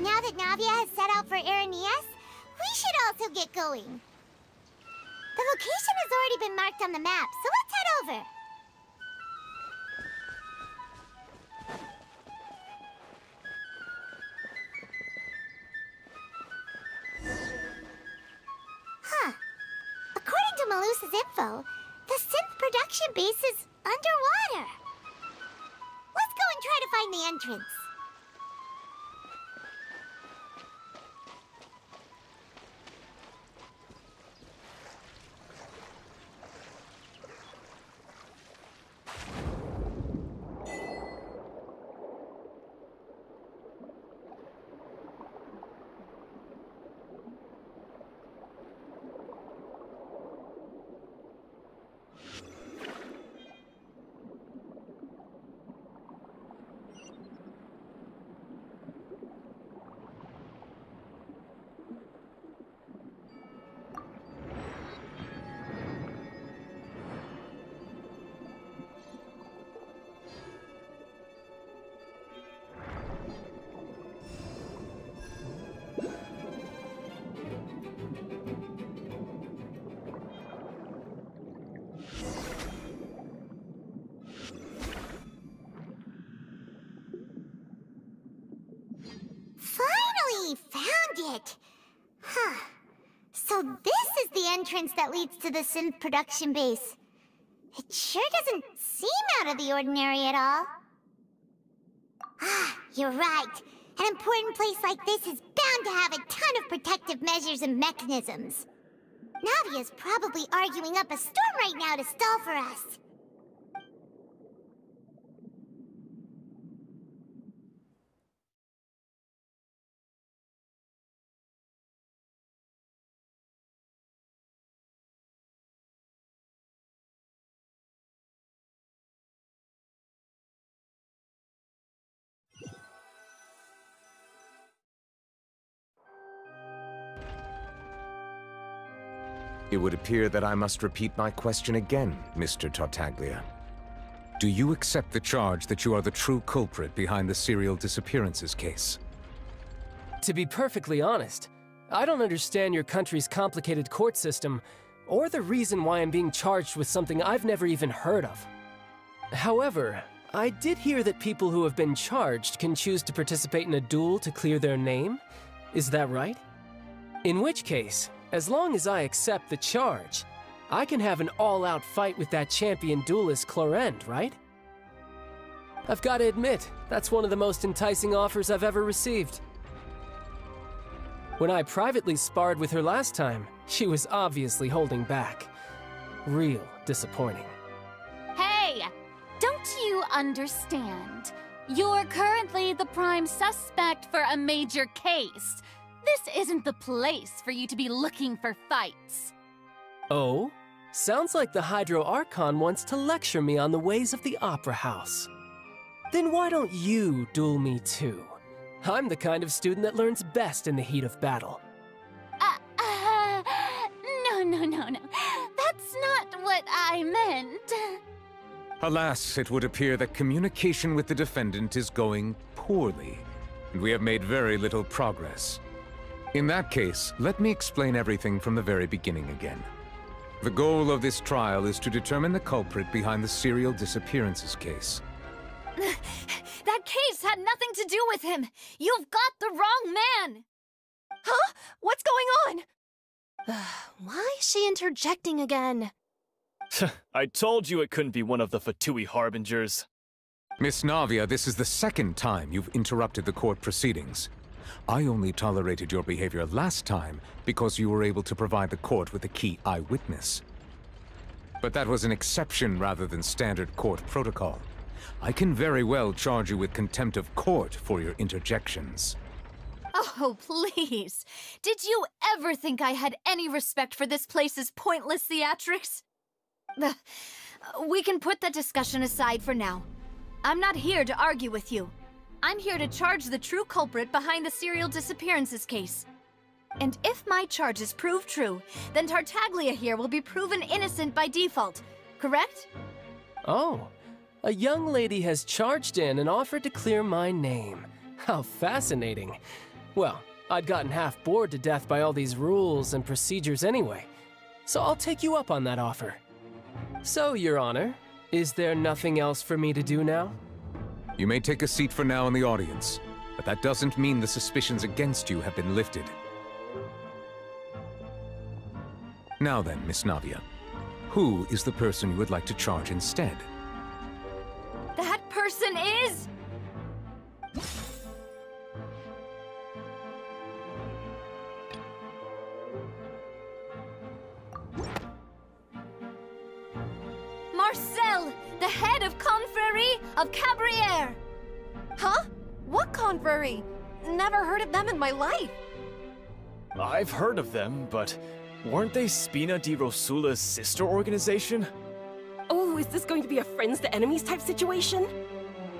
Now that Navia has set out for Araneas, we should also get going. The location has already been marked on the map, so let's head over. Huh. According to Malusa's info, the synth production base is underwater. Let's go and try to find the entrance. Entrance that leads to the synth production base. It sure doesn't seem out of the ordinary at all. Ah, you're right. An important place like this is bound to have a ton of protective measures and mechanisms. Navia's probably arguing up a storm right now to stall for us. Would appear that I must repeat my question again, Mr. Tartaglia. Do you accept the charge that you are the true culprit behind the serial disappearances case? To be perfectly honest, I don't understand your country's complicated court system, or the reason why I'm being charged with something I've never even heard of. However, I did hear that people who have been charged can choose to participate in a duel to clear their name. Is that right? In which case, as long as I accept the charge, I can have an all-out fight with that champion duelist Clorinde, right? I've got to admit, that's one of the most enticing offers I've ever received. When I privately sparred with her last time, she was obviously holding back. Real disappointing. Hey! Don't you understand? You're currently the prime suspect for a major case. This isn't the place for you to be looking for fights. Oh? Sounds like the Hydro Archon wants to lecture me on the ways of the Opera House. Then why don't you duel me too? I'm the kind of student that learns best in the heat of battle. Uh, uh, no, no, no, no. That's not what I meant. Alas, it would appear that communication with the defendant is going poorly, and we have made very little progress. In that case, let me explain everything from the very beginning again. The goal of this trial is to determine the culprit behind the serial disappearances case. that case had nothing to do with him! You've got the wrong man! Huh? What's going on? Why is she interjecting again? I told you it couldn't be one of the Fatui Harbingers. Miss Navia, this is the second time you've interrupted the court proceedings. I only tolerated your behavior last time because you were able to provide the court with a key eyewitness. But that was an exception rather than standard court protocol. I can very well charge you with contempt of court for your interjections. Oh, please. Did you ever think I had any respect for this place's pointless theatrics? We can put that discussion aside for now. I'm not here to argue with you. I'm here to charge the true culprit behind the serial disappearances case. And if my charges prove true, then Tartaglia here will be proven innocent by default, correct? Oh, a young lady has charged in and offered to clear my name. How fascinating. Well, I'd gotten half bored to death by all these rules and procedures anyway, so I'll take you up on that offer. So, Your Honor, is there nothing else for me to do now? You may take a seat for now in the audience, but that doesn't mean the suspicions against you have been lifted. Now then, Miss Navia, who is the person you would like to charge instead? That person is... What? Never heard of them in my life. I've heard of them, but weren't they Spina di Rosula's sister organization? Oh, is this going to be a friends to enemies type situation?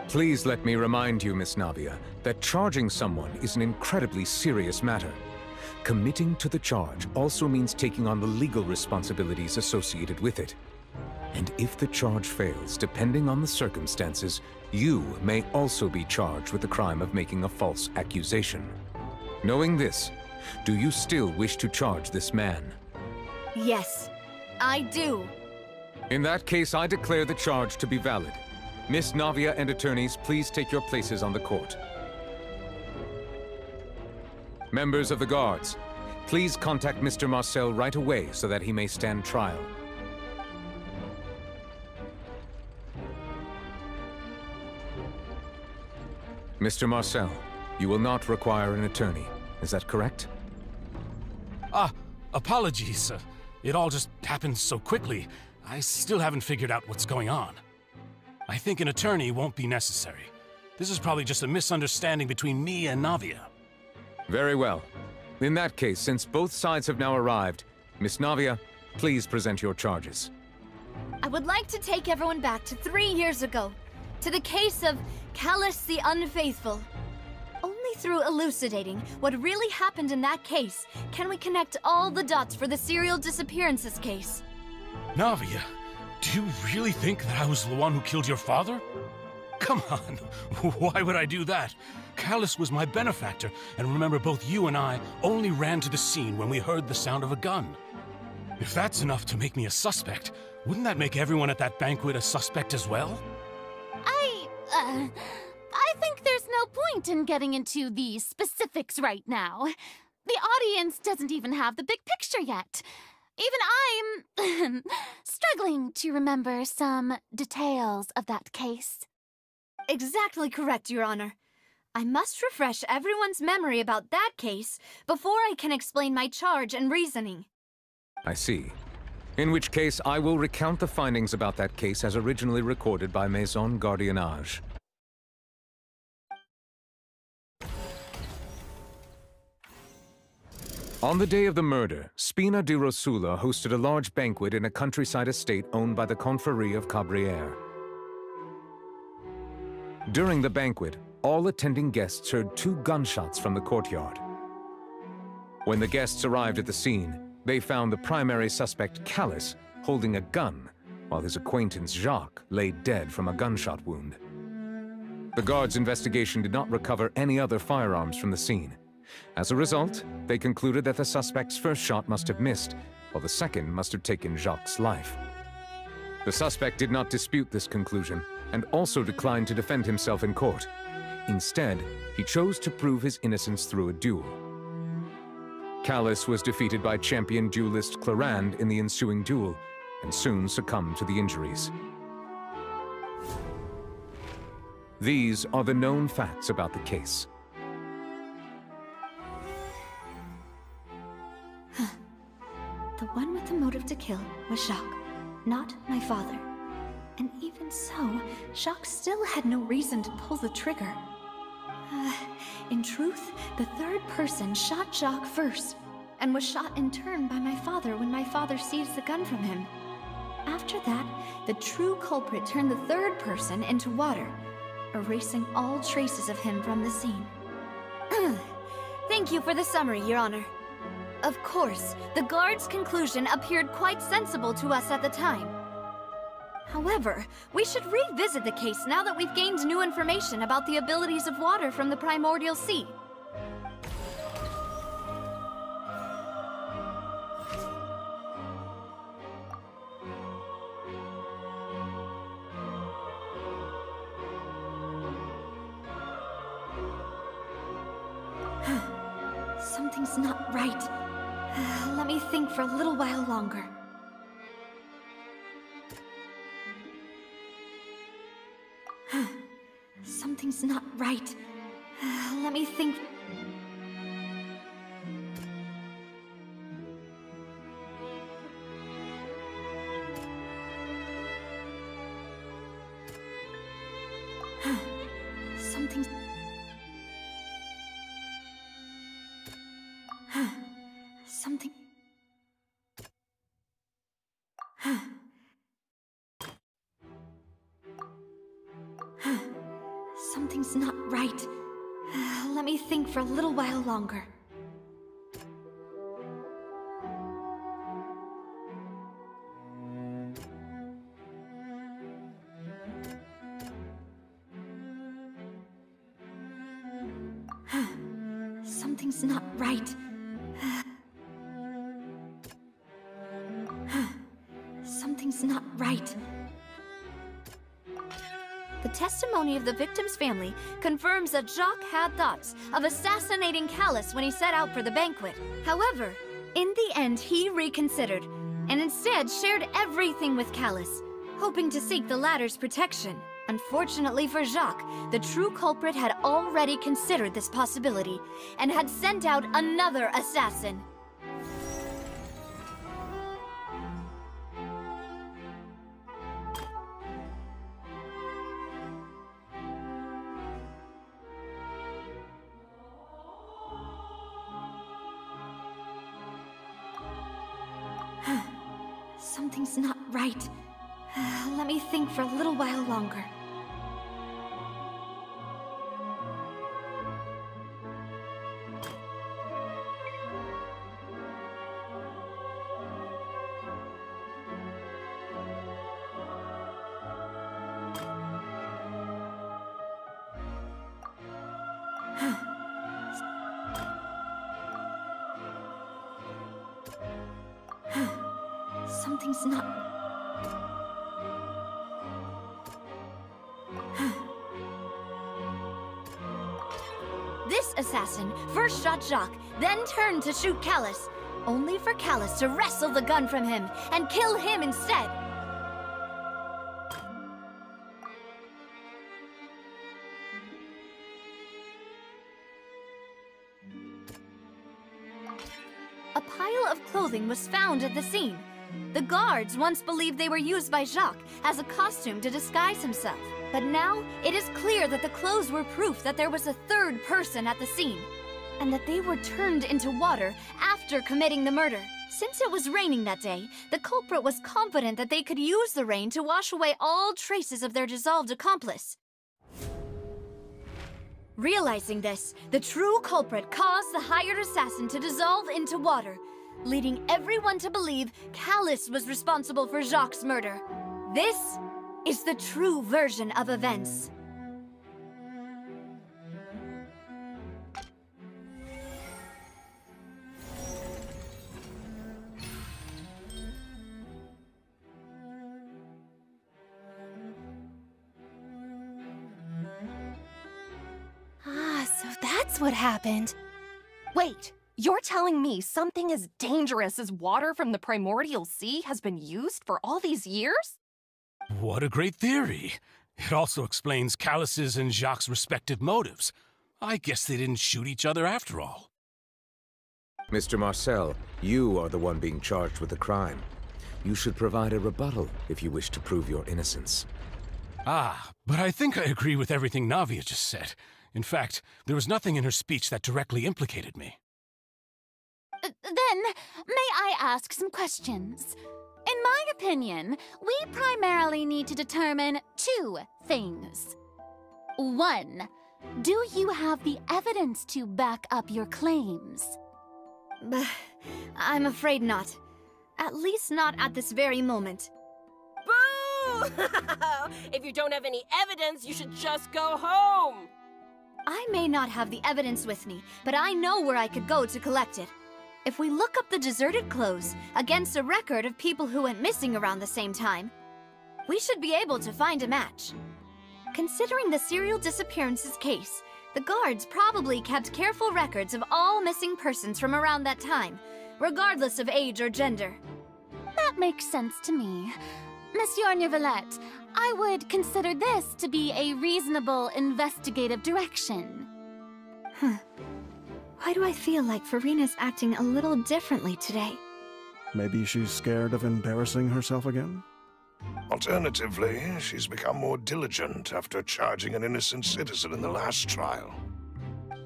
Please let me remind you, Miss Navia, that charging someone is an incredibly serious matter. Committing to the charge also means taking on the legal responsibilities associated with it. And if the charge fails, depending on the circumstances, you may also be charged with the crime of making a false accusation. Knowing this, do you still wish to charge this man? Yes, I do. In that case, I declare the charge to be valid. Miss Navia and attorneys, please take your places on the court. Members of the guards, please contact Mr. Marcel right away so that he may stand trial. Mr. Marcel, you will not require an attorney. Is that correct? Ah, apologies. Uh, it all just happened so quickly. I still haven't figured out what's going on. I think an attorney won't be necessary. This is probably just a misunderstanding between me and Navia. Very well. In that case, since both sides have now arrived, Miss Navia, please present your charges. I would like to take everyone back to three years ago, to the case of Callas the Unfaithful. Only through elucidating what really happened in that case can we connect all the dots for the serial disappearances case. Navia, do you really think that I was the one who killed your father? Come on, why would I do that? Callas was my benefactor, and remember both you and I only ran to the scene when we heard the sound of a gun. If that's enough to make me a suspect, wouldn't that make everyone at that banquet a suspect as well? I, uh, I think there's no point in getting into the specifics right now. The audience doesn't even have the big picture yet. Even I'm struggling to remember some details of that case. Exactly correct, Your Honor. I must refresh everyone's memory about that case before I can explain my charge and reasoning. I see. In which case, I will recount the findings about that case as originally recorded by Maison Gardiennage. On the day of the murder, Spina di Rosula hosted a large banquet in a countryside estate owned by the Confrérie of Cabriere. During the banquet, all attending guests heard two gunshots from the courtyard. When the guests arrived at the scene, they found the primary suspect, Callas, holding a gun, while his acquaintance, Jacques, lay dead from a gunshot wound. The guards' investigation did not recover any other firearms from the scene. As a result, they concluded that the suspect's first shot must have missed, while the second must have taken Jacques' life. The suspect did not dispute this conclusion, and also declined to defend himself in court. Instead, he chose to prove his innocence through a duel. Callas was defeated by champion duelist Clorinde in the ensuing duel, and soon succumbed to the injuries. These are the known facts about the case. The one with the motive to kill was Jacques, not my father. And even so, Jacques still had no reason to pull the trigger. In truth, the third person shot Jacques first, and was shot in turn by my father when my father seized the gun from him. After that, the true culprit turned the third person into water, erasing all traces of him from the scene. Thank you for the summary, Your Honor. Of course, the guard's conclusion appeared quite sensible to us at the time. However, we should revisit the case now that we've gained new information about the abilities of water from the primordial sea. Something's not right. Let me think for a little while longer. Not right. Let me think. Little while longer. Testimony of the victim's family confirms that Jacques had thoughts of assassinating Callas when he set out for the banquet. However, in the end, he reconsidered and instead shared everything with Callas, hoping to seek the latter's protection. Unfortunately for Jacques, the true culprit had already considered this possibility and had sent out another assassin. Longer. Something's not. Assassin first shot Jacques, then turned to shoot Callas, only for Callas to wrestle the gun from him and kill him instead. A pile of clothing was found at the scene. The guards once believed they were used by Jacques as a costume to disguise himself. But now, it is clear that the clothes were proof that there was a third person at the scene, and that they were turned into water after committing the murder. Since it was raining that day, the culprit was confident that they could use the rain to wash away all traces of their dissolved accomplice. Realizing this, the true culprit caused the hired assassin to dissolve into water, leading everyone to believe Callas was responsible for Jacques' murder. This is the true version of events. Ah, so that's what happened. Wait, you're telling me something as dangerous as water from the primordial sea has been used for all these years? What a great theory. It also explains Callas's and Jacques' respective motives. I guess they didn't shoot each other after all. Mr. Marcel, you are the one being charged with the crime. You should provide a rebuttal if you wish to prove your innocence. Ah, but I think I agree with everything Navia just said. In fact, there was nothing in her speech that directly implicated me. Uh, Then, may I ask some questions? In my opinion, we primarily need to determine two things. One, do you have the evidence to back up your claims? But I'm afraid not. At least not at this very moment. Boo! if you don't have any evidence, you should just go home. I may not have the evidence with me, but I know where I could go to collect it. If we look up the deserted clothes against a record of people who went missing around the same time, we should be able to find a match. Considering the serial disappearances case, The guards probably kept careful records of all missing persons from around that time, regardless of age or gender. That makes sense to me. Monsieur Neuvillette, I would consider this to be a reasonable investigative direction. Huh. Why do I feel like Furina's acting a little differently today? Maybe she's scared of embarrassing herself again? Alternatively, she's become more diligent after charging an innocent citizen in the last trial.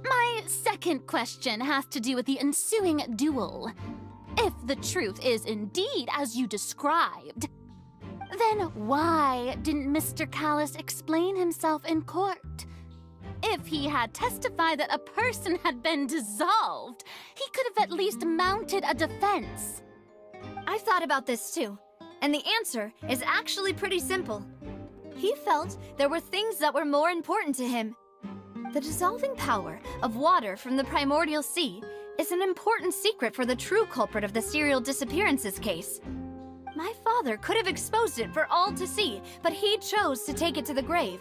My second question has to do with the ensuing duel. If the truth is indeed as you described, then why didn't Mr. Callas explain himself in court? If he had testified that a person had been dissolved, he could have at least mounted a defense. I've thought about this too, and the answer is actually pretty simple. He felt there were things that were more important to him. The dissolving power of water from the primordial sea is an important secret for the true culprit of the serial disappearances case. My father could have exposed it for all to see, but he chose to take it to the grave.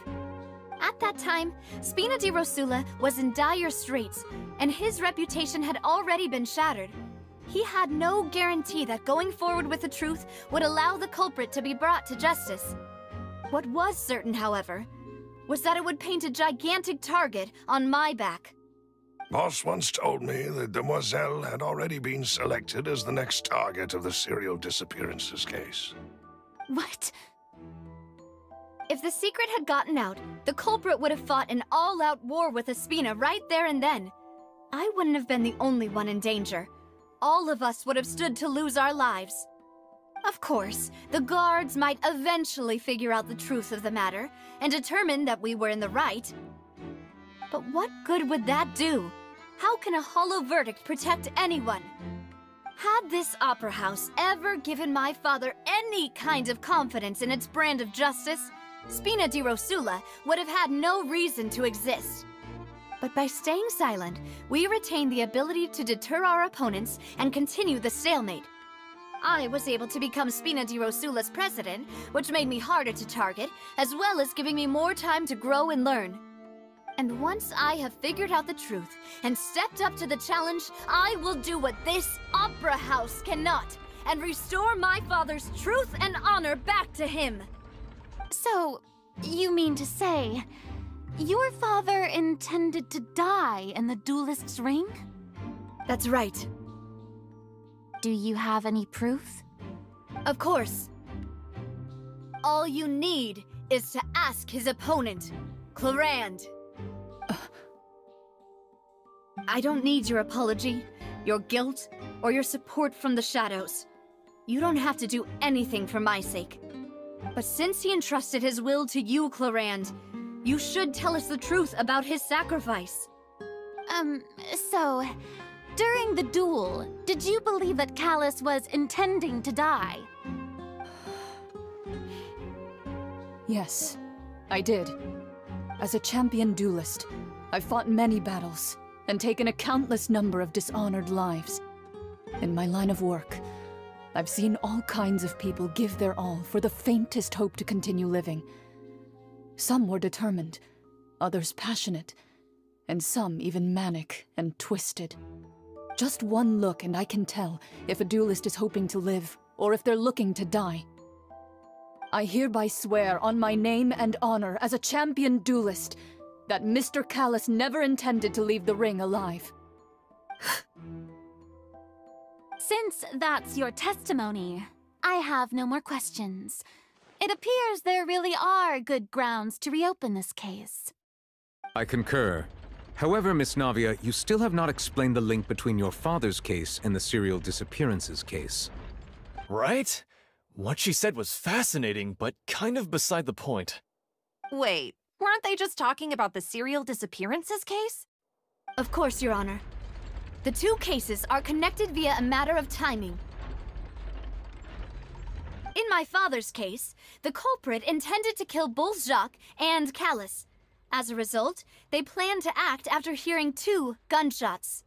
At that time, Spina di Rosula was in dire straits, and his reputation had already been shattered. He had no guarantee that going forward with the truth would allow the culprit to be brought to justice. What was certain, however, was that it would paint a gigantic target on my back. Boss once told me that Demoiselle had already been selected as the next target of the serial disappearances case. What? If the secret had gotten out, the culprit would have fought an all-out war with Espina right there and then. I wouldn't have been the only one in danger. All of us would have stood to lose our lives. Of course, the guards might eventually figure out the truth of the matter and determine that we were in the right. But what good would that do? How can a hollow verdict protect anyone? Had this opera house ever given my father any kind of confidence in its brand of justice, Spina di Rosula would have had no reason to exist. But by staying silent, we retain the ability to deter our opponents and continue the stalemate. I was able to become Spina di Rosula's president, which made me harder to target, as well as giving me more time to grow and learn. And once I have figured out the truth and stepped up to the challenge, I will do what this opera house cannot and restore my father's truth and honor back to him. So, you mean to say, your father intended to die in the duelist's ring? That's right. Do you have any proof? Of course. All you need is to ask his opponent, Clorinde. I don't need your apology, your guilt, or your support from the shadows. You don't have to do anything for my sake. But since he entrusted his will to you, Clorinde, you should tell us the truth about his sacrifice. Um, so, during the duel, did you believe that Callas was intending to die? Yes, I did. As a champion duelist, I've fought many battles and taken a countless number of dishonored lives. In my line of work, I've seen all kinds of people give their all for the faintest hope to continue living. Some were determined, others passionate, and some even manic and twisted. Just one look and I can tell if a duelist is hoping to live or if they're looking to die. I hereby swear on my name and honor as a champion duelist that Mr. Callas never intended to leave the ring alive. Since that's your testimony, I have no more questions. It appears there really are good grounds to reopen this case. I concur. However, Miss Navia, you still have not explained the link between your father's case and the serial disappearances case. Right? What she said was fascinating, but kind of beside the point. Wait, weren't they just talking about the serial disappearances case? Of course, Your Honor. The two cases are connected via a matter of timing. In my father's case, the culprit intended to kill both Jacques and Callas. As a result, they planned to act after hearing two gunshots.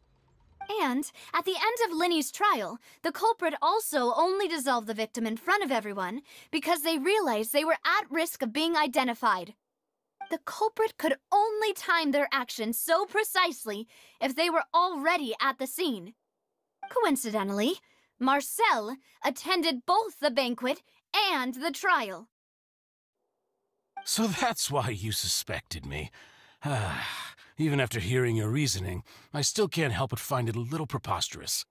And at the end of Lyney's trial, the culprit also only dissolved the victim in front of everyone because they realized they were at risk of being identified. The culprit could only time their actions so precisely if they were already at the scene. Coincidentally, Marcel attended both the banquet and the trial. So that's why you suspected me. Even after hearing your reasoning, I still can't help but find it a little preposterous.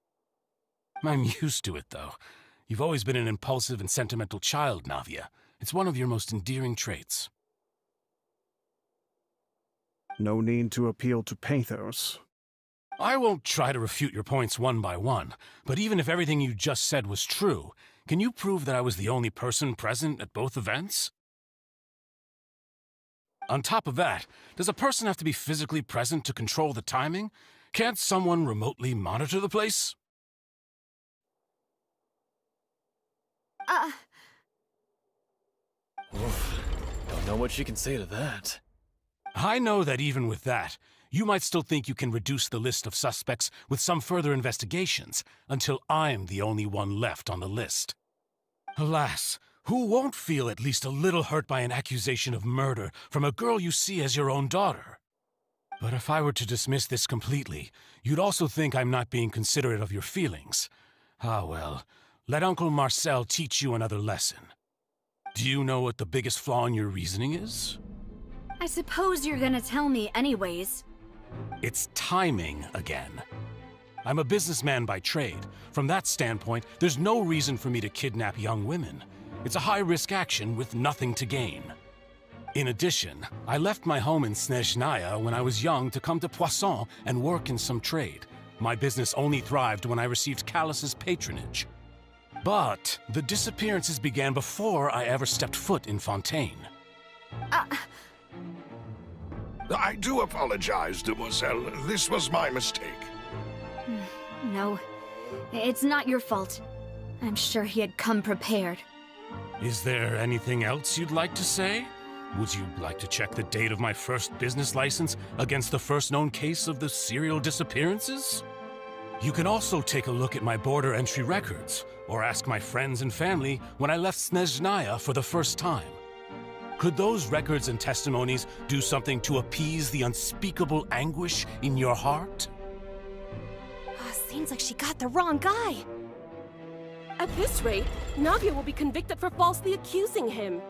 I'm used to it, though. You've always been an impulsive and sentimental child, Navia. It's one of your most endearing traits. No need to appeal to pathos. I won't try to refute your points one by one, but even if everything you just said was true, can you prove that I was the only person present at both events? On top of that, does a person have to be physically present to control the timing? Can't someone remotely monitor the place? Uh, Oof. Don't know what she can say to that. I know that even with that, you might still think you can reduce the list of suspects with some further investigations until I'm the only one left on the list. Alas, who won't feel at least a little hurt by an accusation of murder from a girl you see as your own daughter? But if I were to dismiss this completely, you'd also think I'm not being considerate of your feelings. Ah well, let Uncle Marcel teach you another lesson. Do you know what the biggest flaw in your reasoning is? I suppose you're gonna tell me anyways. It's timing again. I'm a businessman by trade. From that standpoint, there's no reason for me to kidnap young women. It's a high risk action with nothing to gain. In addition, I left my home in Snezhnaya when I was young to come to Poisson and work in some trade. My business only thrived when I received Callas's patronage. But the disappearances began before I ever stepped foot in Fontaine. Uh, I do apologize, demoiselle. This was my mistake. No, it's not your fault. I'm sure he had come prepared. Is there anything else you'd like to say? Would you like to check the date of my first business license against the first known case of the serial disappearances? You can also take a look at my border entry records, or ask my friends and family when I left Snezhnaya for the first time. Could those records and testimonies do something to appease the unspeakable anguish in your heart? Ah, seems like she got the wrong guy. At this rate, Navia will be convicted for falsely accusing him.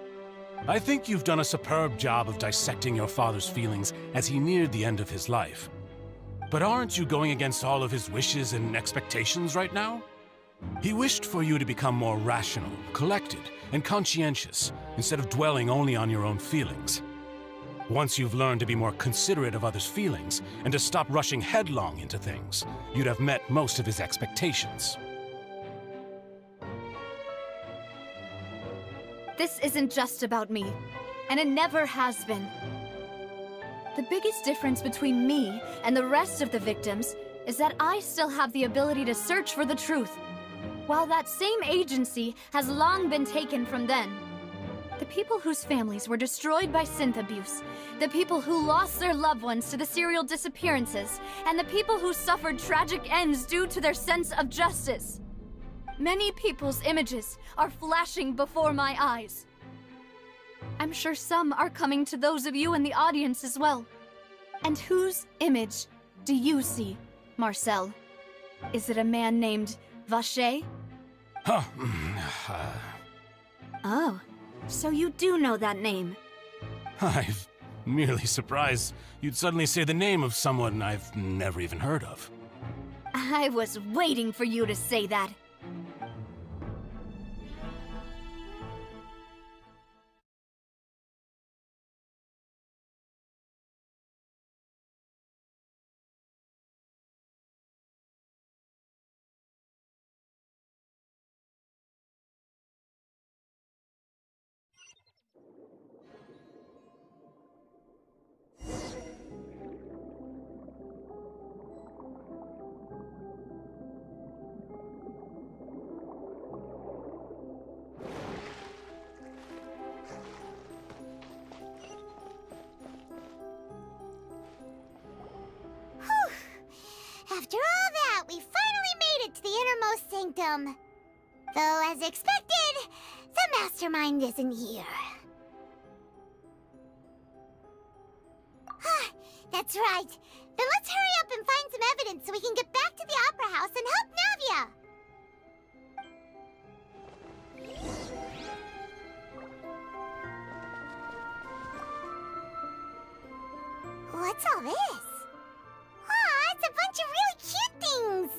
I think you've done a superb job of dissecting your father's feelings as he neared the end of his life. But aren't you going against all of his wishes and expectations right now? He wished for you to become more rational, collected, and conscientious, instead of dwelling only on your own feelings. Once you've learned to be more considerate of others' feelings and to stop rushing headlong into things, you'd have met most of his expectations. This isn't just about me, and it never has been. The biggest difference between me and the rest of the victims is that I still have the ability to search for the truth, while that same agency has long been taken from them. The people whose families were destroyed by synth abuse, the people who lost their loved ones to the serial disappearances, and the people who suffered tragic ends due to their sense of justice. Many people's images are flashing before my eyes. I'm sure some are coming to those of you in the audience as well. And whose image do you see, Marcel? Is it a man named Vacher? Huh. mm, uh, Oh, so you do know that name. I'm merely surprised you'd suddenly say the name of someone I've never even heard of. I was waiting for you to say that. That's right. Then let's hurry up and find some evidence so we can get back to the Opera House and help Navia. What's all this? Aw, it's a bunch of really cute things!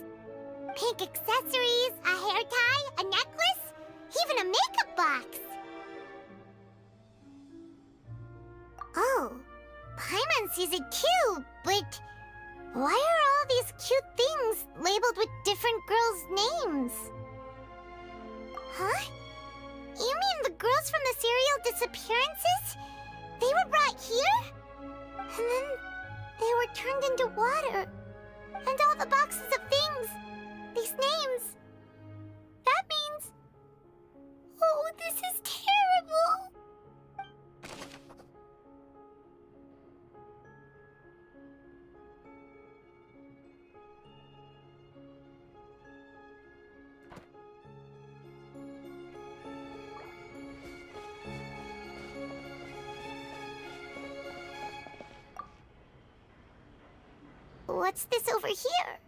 Pink accessories, a hair tie, a necklace, even a makeup box! Oh, Paimon sees it too, but why are all these cute things labeled with different girls' names? Huh? You mean the girls from the serial disappearances? They were brought here? And then they were turned into water. And all the boxes of things, these names. That means. Oh, this is terrible! What's this over here?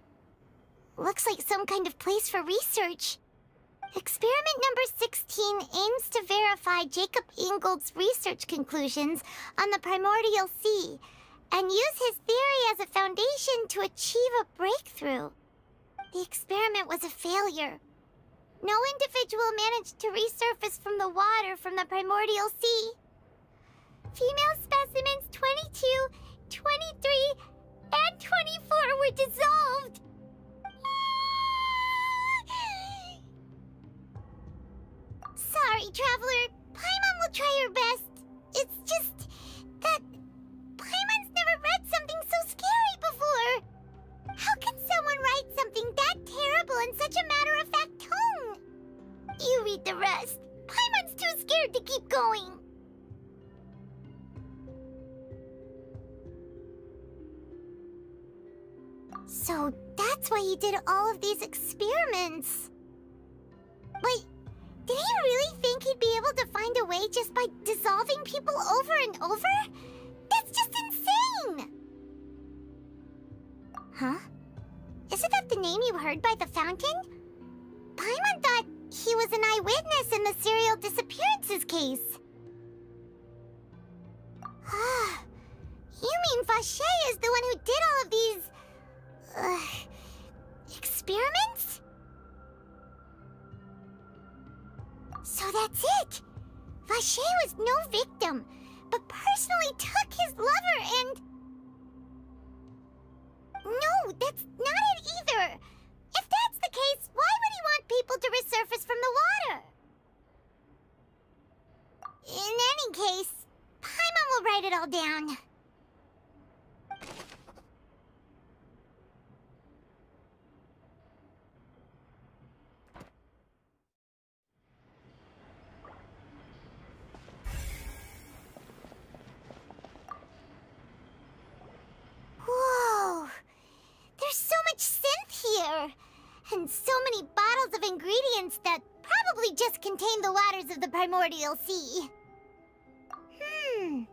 Looks like some kind of place for research. Experiment number 16 aims to verify Jacob Ingold's research conclusions on the primordial sea and use his theory as a foundation to achieve a breakthrough. The experiment was a failure. No individual managed to resurface from the water from the primordial sea. Female specimens 22, 23, and 24 were dissolved. Sorry, Traveler. Paimon will try her best. It's just that Paimon's never read something so scary before. How can someone write something that terrible in such a matter-of-fact tone? You read the rest. Paimon's too scared to keep going. So that's why he did all of these experiments. Wait, did he really think he'd be able to find a way just by dissolving people over and over? That's just insane! Huh? Isn't that the name you heard by the fountain? Paimon thought he was an eyewitness in the serial disappearances case. You mean Vacher is the one who did all of these... Uh, experiments? So that's it! Vacher was no victim, but personally took his lover and... No, that's not it either! If that's the case, why would he want people to resurface from the water? In any case, Paimon will write it all down. Whoa! There's so much synth here! And so many bottles of that probably just contain the waters of the primordial sea. Hmm.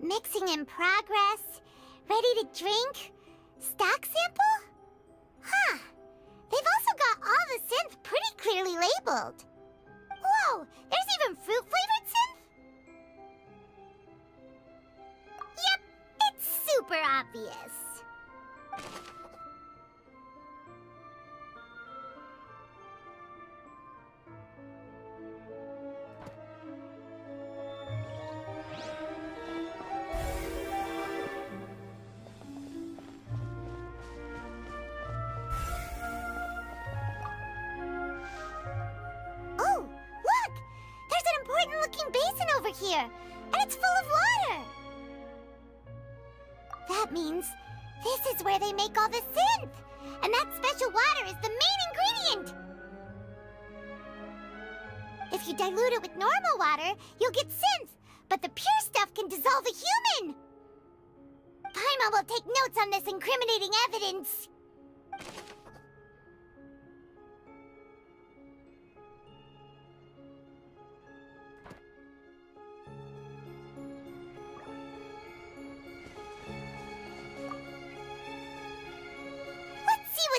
Mixing in progress. Ready to drink? Stock sample? Huh. They've also got all the synth pretty clearly labeled. Whoa! There's even fruit flavored synth? Yep, it's super obvious.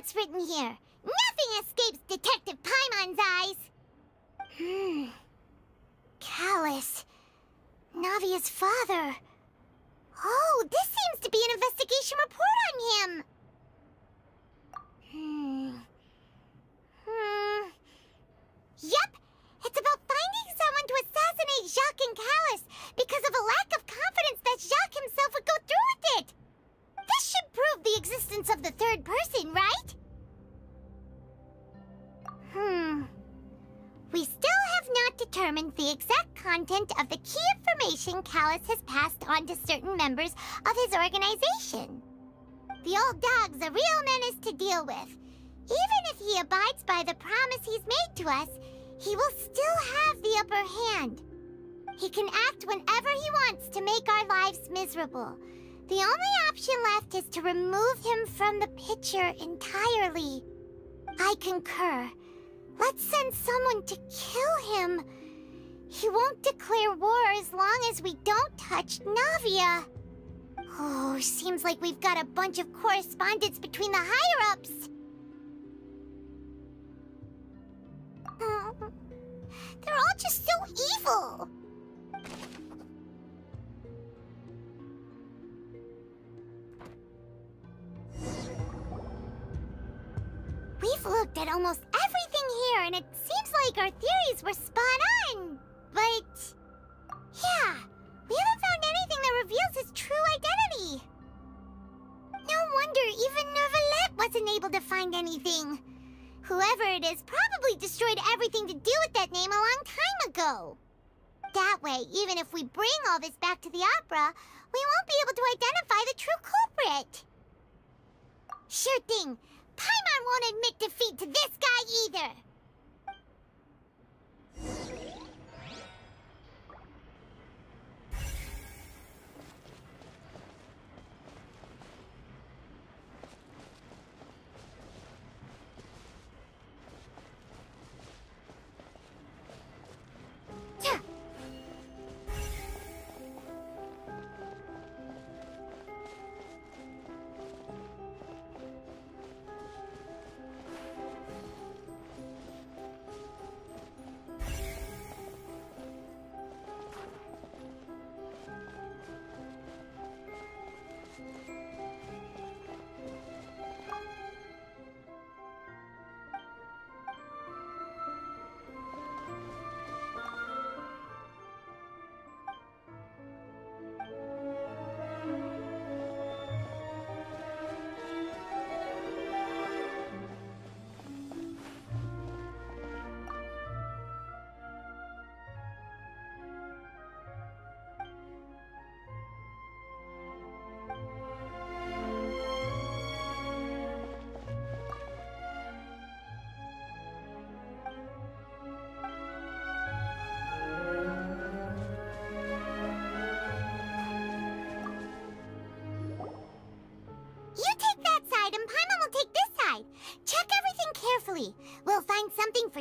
What's written here. Nothing escapes Detective Paimon's eyes. Hmm. Callas. Navia's father. Oh, this seems to be an investigation report on him. Hmm. Hmm. Yep, it's about finding someone to assassinate Jacques and Callas because of a lack of confidence that Jacques himself would go through with it. This should prove the existence of the third person, right? Hmm. We still have not determined the exact content of the key information Callas has passed on to certain members of his organization. The old dog's a real menace to deal with. Even if he abides by the promise he's made to us, he will still have the upper hand. He can act whenever he wants to make our lives miserable. The only option left is to remove him from the picture entirely. I concur. Let's send someone to kill him. He won't declare war as long as we don't touch Navia. Oh, seems like we've got a bunch of correspondence between the higher-ups. Oh, they're all just so evil. We've looked at almost everything here, and it seems like our theories were spot on. But... Yeah, we haven't found anything that reveals his true identity. No wonder even Neuvillette wasn't able to find anything. Whoever it is probably destroyed everything to do with that name a long time ago. That way, even if we bring all this back to the opera, we won't be able to identify the true culprit. Sure thing. Paimon won't admit defeat to this guy either.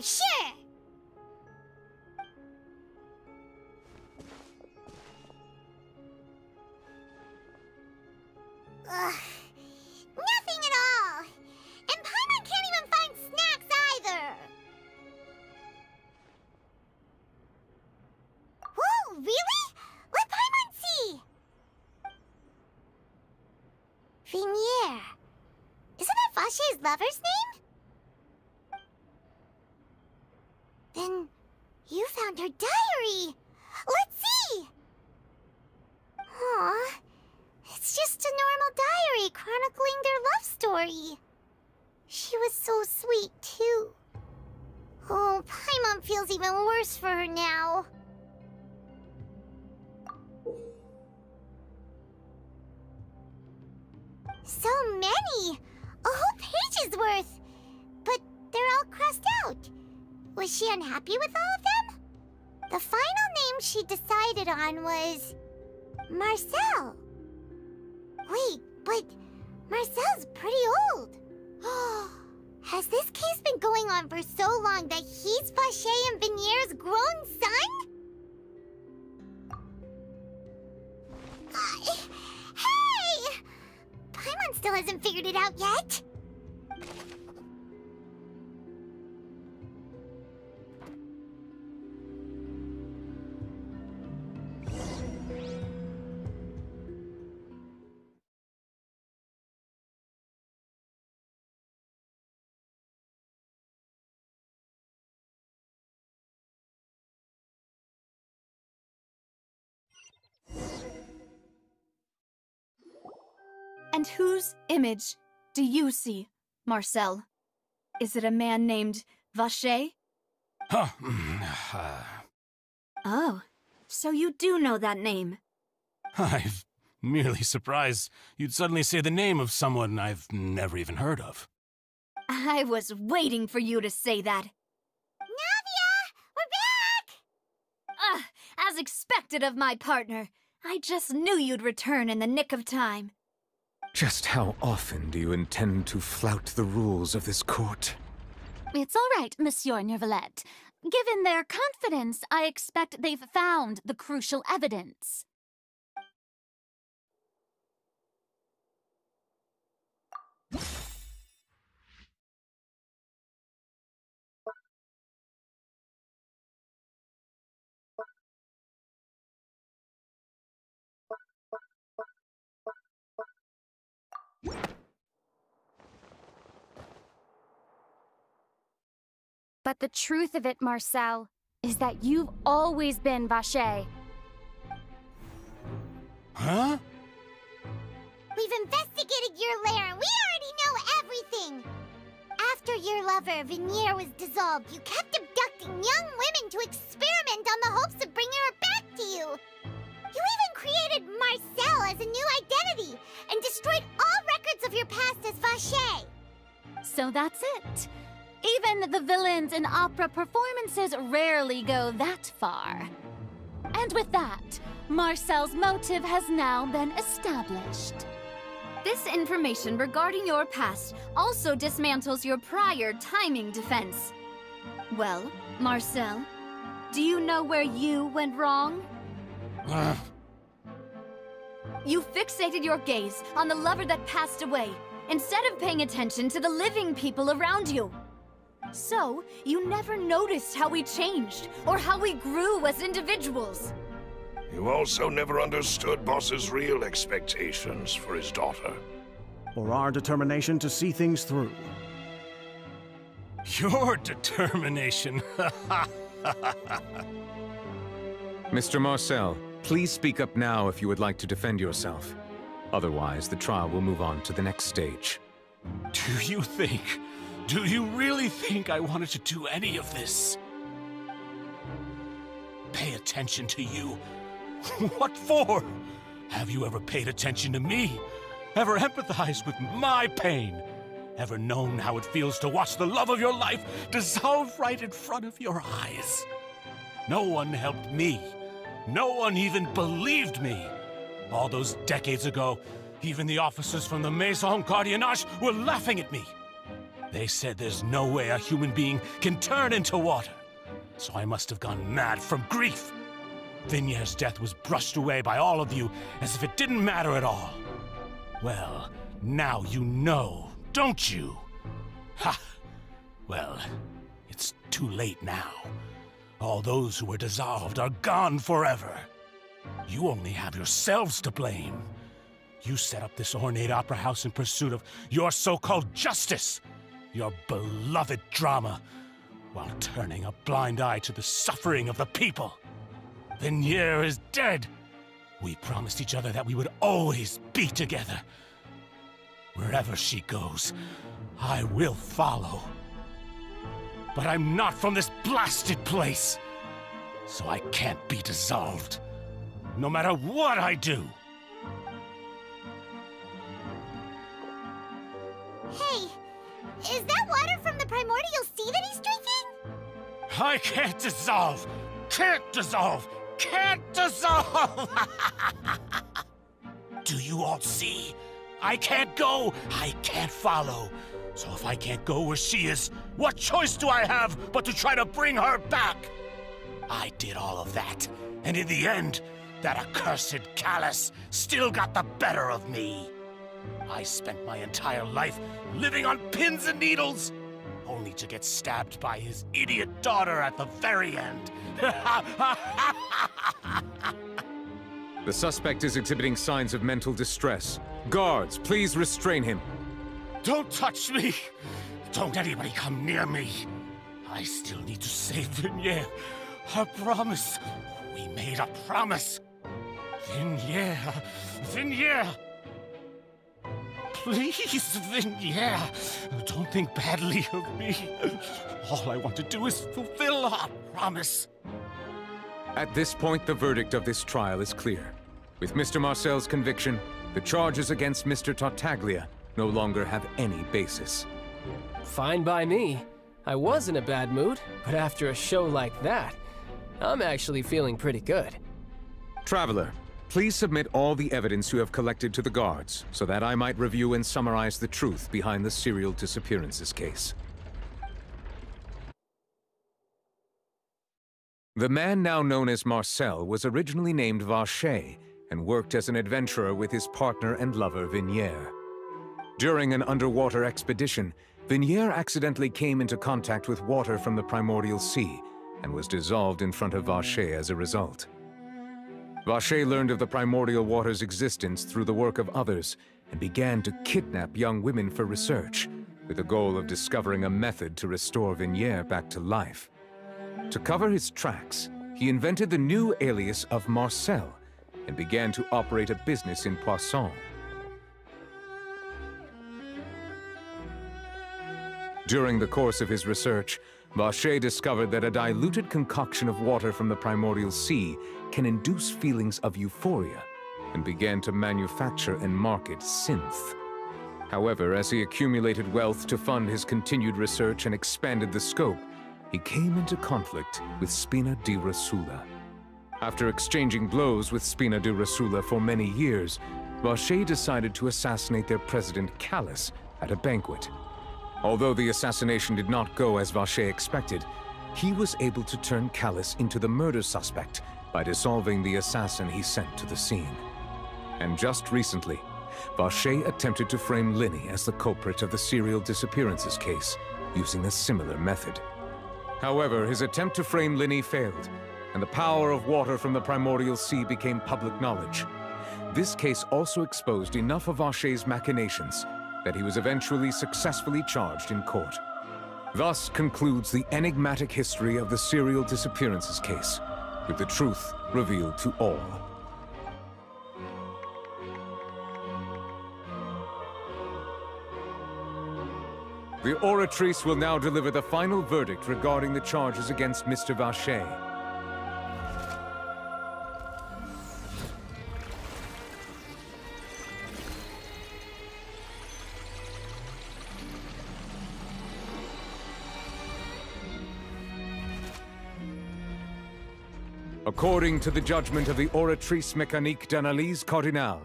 For sure. Ugh. Nothing at all. And Paimon can't even find snacks either. Whoa, really? Let Paimon see. Vignere. Isn't that Vacher's lover's name? And whose image do you see, Marcel? Is it a man named Vacher? Huh. mm, uh, Oh, so you do know that name. I'm merely surprised you'd suddenly say the name of someone I've never even heard of. I was waiting for you to say that. Navia! We're back! Ah, as expected of my partner. I just knew you'd return in the nick of time. Just how often do you intend to flout the rules of this court? It's all right, Monsieur Neuvillette. Given their confidence, I expect they've found the crucial evidence. But the truth of it, Marcel, is that you've always been Vacher. Huh? We've investigated your lair and we already know everything! After your lover, Vignere, was dissolved, you kept abducting young women to experiment on the hopes of bringing her back to you! You even created Marcel as a new identity and destroyed all records of your past as Vacher! So that's it. Even the villains in opera performances rarely go that far. And with that, Marcel's motive has now been established. This information regarding your past also dismantles your prior timing defense. Well, Marcel, do you know where you went wrong? You fixated your gaze on the lover that passed away, instead of paying attention to the living people around you. So, you never noticed how we changed, or how we grew as individuals. You also never understood Boss's real expectations for his daughter. Or our determination to see things through. your determination. Mr. Marcel, please speak up now if you would like to defend yourself. Otherwise, the trial will move on to the next stage. do you think, do you really think I wanted to do any of this? Pay attention to you. What for? Have you ever paid attention to me? Ever empathized with my pain? Ever known how it feels to watch the love of your life dissolve right in front of your eyes? No one helped me. No one even believed me. All those decades ago, even the officers from the Maison Gardiennage were laughing at me. They said there's no way a human being can turn into water. So I must have gone mad from grief. Vignere's death was brushed away by all of you as if it didn't matter at all. Well, now you know, don't you? Ha! Well, it's too late now. All those who were dissolved are gone forever. You only have yourselves to blame. You set up this ornate opera house in pursuit of your so called justice, your beloved drama, while turning a blind eye to the suffering of the people. Vignere is dead. We promised each other that we would always be together. Wherever she goes, I will follow. But I'm not from this blasted place, so I can't be dissolved. No matter what I do. Hey, is that water from the primordial sea that he's drinking? I can't dissolve! Can't dissolve! Can't dissolve! Do you all see? I can't go! I can't follow! So if I can't go where she is, what choice do I have but to try to bring her back? I did all of that, and in the end, that accursed Callas still got the better of me. I spent my entire life living on pins and needles, only to get stabbed by his idiot daughter at the very end. The suspect is exhibiting signs of mental distress. Guards, please restrain him. Don't touch me! Don't anybody come near me! I still need to save Vignere. A promise. We made a promise. Vignere. Vignere. Please, Vignere, don't think badly of me. All I want to do is fulfill our promise. At this point, the verdict of this trial is clear. With Mr. Marcel's conviction, the charges against Mr. Tartaglia no longer have any basis. Fine by me. I was in a bad mood, but after a show like that, I'm actually feeling pretty good. Traveler, please submit all the evidence you have collected to the guards, so that I might review and summarize the truth behind the serial disappearances case. The man now known as Marcel was originally named Vacher and worked as an adventurer with his partner and lover Vignere. During an underwater expedition, Vignere accidentally came into contact with water from the primordial sea and was dissolved in front of Vacher as a result. Vacher learned of the primordial water's existence through the work of others and began to kidnap young women for research, with the goal of discovering a method to restore Vignere back to life. To cover his tracks, he invented the new alias of Marcel and began to operate a business in Poisson. During the course of his research, Vacher discovered that a diluted concoction of water from the primordial sea can induce feelings of euphoria and began to manufacture and market synth. However, as he accumulated wealth to fund his continued research and expanded the scope, he came into conflict with Spina di Rosula. After exchanging blows with Spina di Rosula for many years, Vacher decided to assassinate their president Callas at a banquet. Although the assassination did not go as Vacher expected, he was able to turn Callas into the murder suspect by dissolving the assassin he sent to the scene. And just recently, Vacher attempted to frame Lyney as the culprit of the serial disappearances case, using a similar method. However, his attempt to frame Lyney failed, and the power of water from the primordial sea became public knowledge. This case also exposed enough of Vacher's machinations that he was eventually successfully charged in court. Thus concludes the enigmatic history of the serial disappearances case, with the truth revealed to all. The Oratrice will now deliver the final verdict regarding the charges against Mr. Vacher. According to the judgment of the Oratrice Mécanique d'Analyse Cardinal,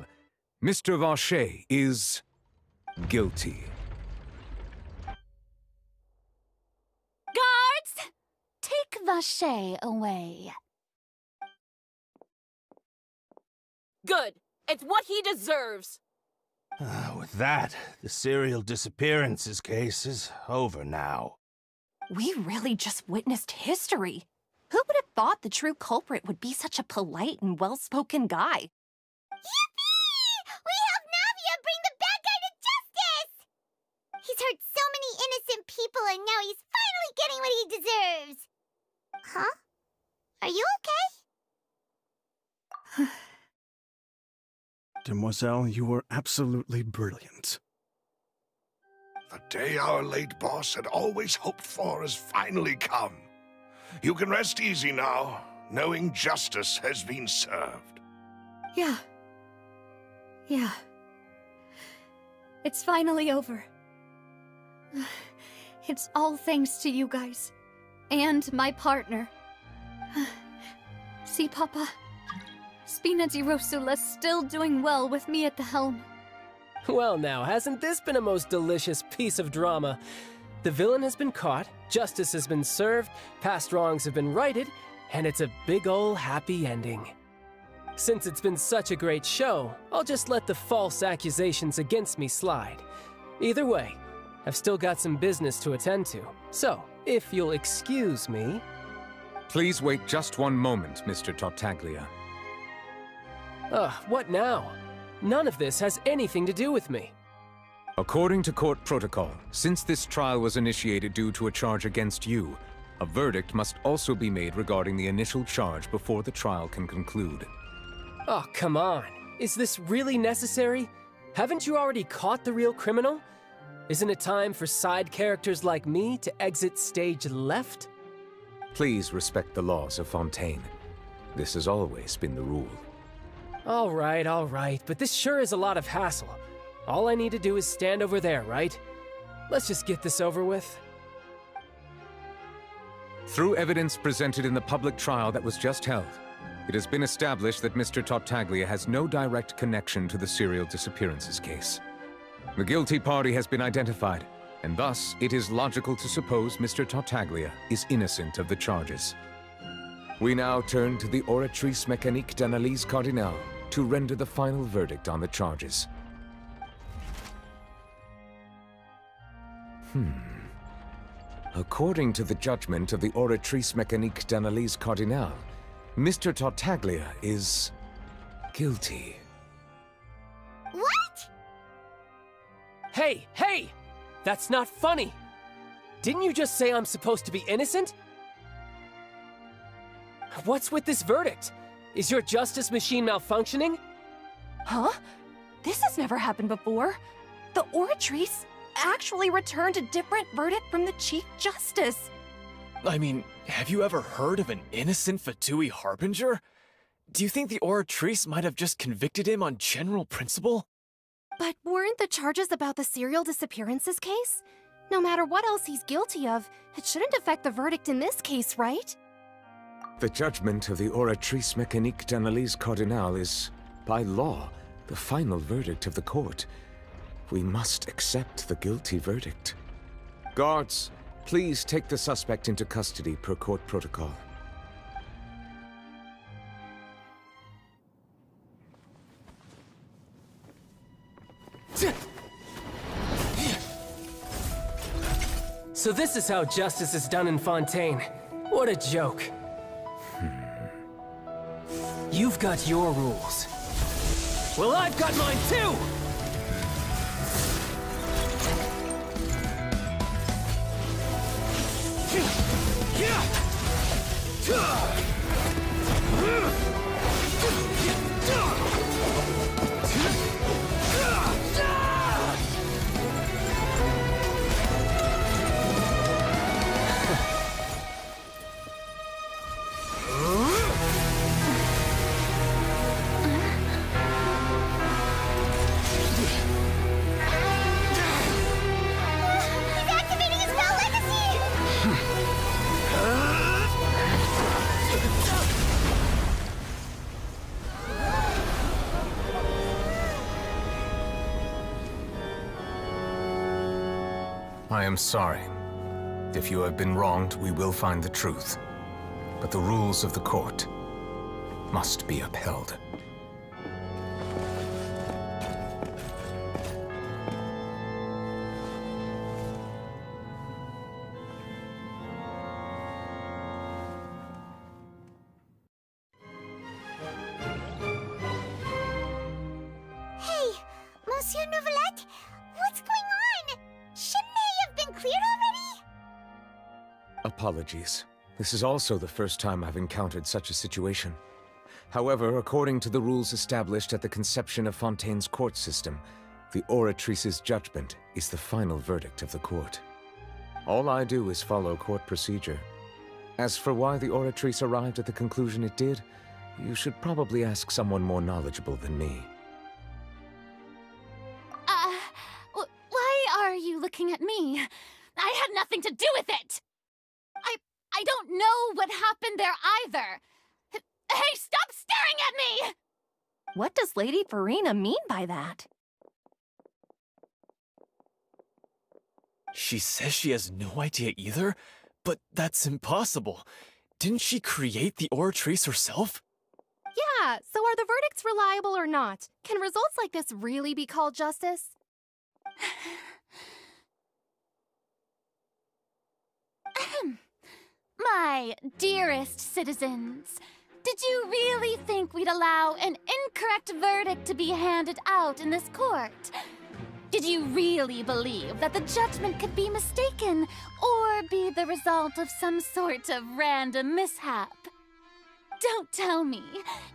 Mr. Vacher is guilty. Guards! Take Vacher away. Good. It's what he deserves. Uh, with that, the serial disappearances case is over now. We really just witnessed history. Who would have thought the true culprit would be such a polite and well-spoken guy? Yippee! We helped Navia bring the bad guy to justice! He's hurt so many innocent people and now he's finally getting what he deserves! Huh? Are you okay? Demoiselle, you were absolutely brilliant. The day our late boss had always hoped for has finally come. You can rest easy now, knowing justice has been served. Yeah. Yeah. It's finally over. It's all thanks to you guys. And my partner. See, Papa? Spina di Rosula's still doing well with me at the helm. Well, now, hasn't this been a most delicious piece of drama? The villain has been caught, justice has been served, past wrongs have been righted, and it's a big ol' happy ending. Since it's been such a great show, I'll just let the false accusations against me slide. Either way, I've still got some business to attend to, so if you'll excuse me. Please wait just one moment, Mr. Tartaglia. Ugh, what now? None of this has anything to do with me. According to court protocol, since this trial was initiated due to a charge against you, a verdict must also be made regarding the initial charge before the trial can conclude. Oh, come on. Is this really necessary? Haven't you already caught the real criminal? Isn't it time for side characters like me to exit stage left? Please respect the laws of Fontaine. This has always been the rule. All right, all right, but this sure is a lot of hassle. All I need to do is stand over there, right? Let's just get this over with. Through evidence presented in the public trial that was just held, it has been established that Mr. Tartaglia has no direct connection to the serial disappearances case. The guilty party has been identified, and thus it is logical to suppose Mr. Tartaglia is innocent of the charges. We now turn to the Oratrice Mécanique d'Analyse Cardinal to render the final verdict on the charges. Hmm. According to the judgment of the Oratrice Mécanique d'Analyse Cardinal, Mr. Tartaglia is guilty. What? Hey, hey! That's not funny! Didn't you just say I'm supposed to be innocent? What's with this verdict? Is your justice machine malfunctioning? Huh? This has never happened before. The Oratrice actually returned a different verdict from the Chief Justice. I mean, have you ever heard of an innocent Fatui Harbinger? Do you think the Oratrice might have just convicted him on general principle? But weren't the charges about the serial disappearances case? No matter what else he's guilty of, it shouldn't affect the verdict in this case, right? The judgment of the Oratrice Mécanique d'Analyse Cardinal is, by law, the final verdict of the court. We must accept the guilty verdict. Guards, please take the suspect into custody per court protocol. So this is how justice is done in Fontaine. What a joke. Hmm. You've got your rules. Well, I've got mine too! He's am sorry. If you have been wronged, we will find the truth. But the rules of the court must be upheld. This is also the first time I've encountered such a situation. However, according to the rules established at the conception of Fontaine's court system, the Oratrice's judgment is the final verdict of the court. All I do is follow court procedure. As for why the Oratrice arrived at the conclusion it did, you should probably ask someone more knowledgeable than me. Uh, wh- why are you looking at me? I had nothing to do with it! I I don't know what happened there either. H- Hey, stop staring at me! What does Lady Furina mean by that? She says she has no idea either, but that's impossible. Didn't she create the Oratrice herself? Yeah, so are the verdicts reliable or not? Can results like this really be called justice? Ahem. My dearest citizens, did you really think we'd allow an incorrect verdict to be handed out in this court? Did you really believe that the judgment could be mistaken or be the result of some sort of random mishap? Don't tell me.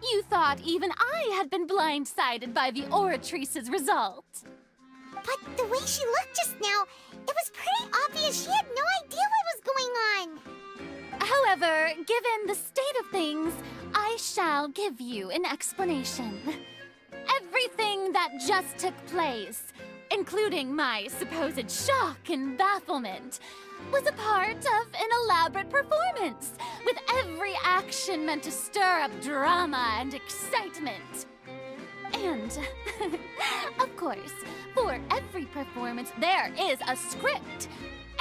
You thought even I had been blindsided by the Oratrice's result. But the way she looked just now, it was pretty obvious she had no idea what was going on. However, given the state of things, I shall give you an explanation. Everything that just took place, including my supposed shock and bafflement, was a part of an elaborate performance, with every action meant to stir up drama and excitement. And, of course, for every performance, there is a script.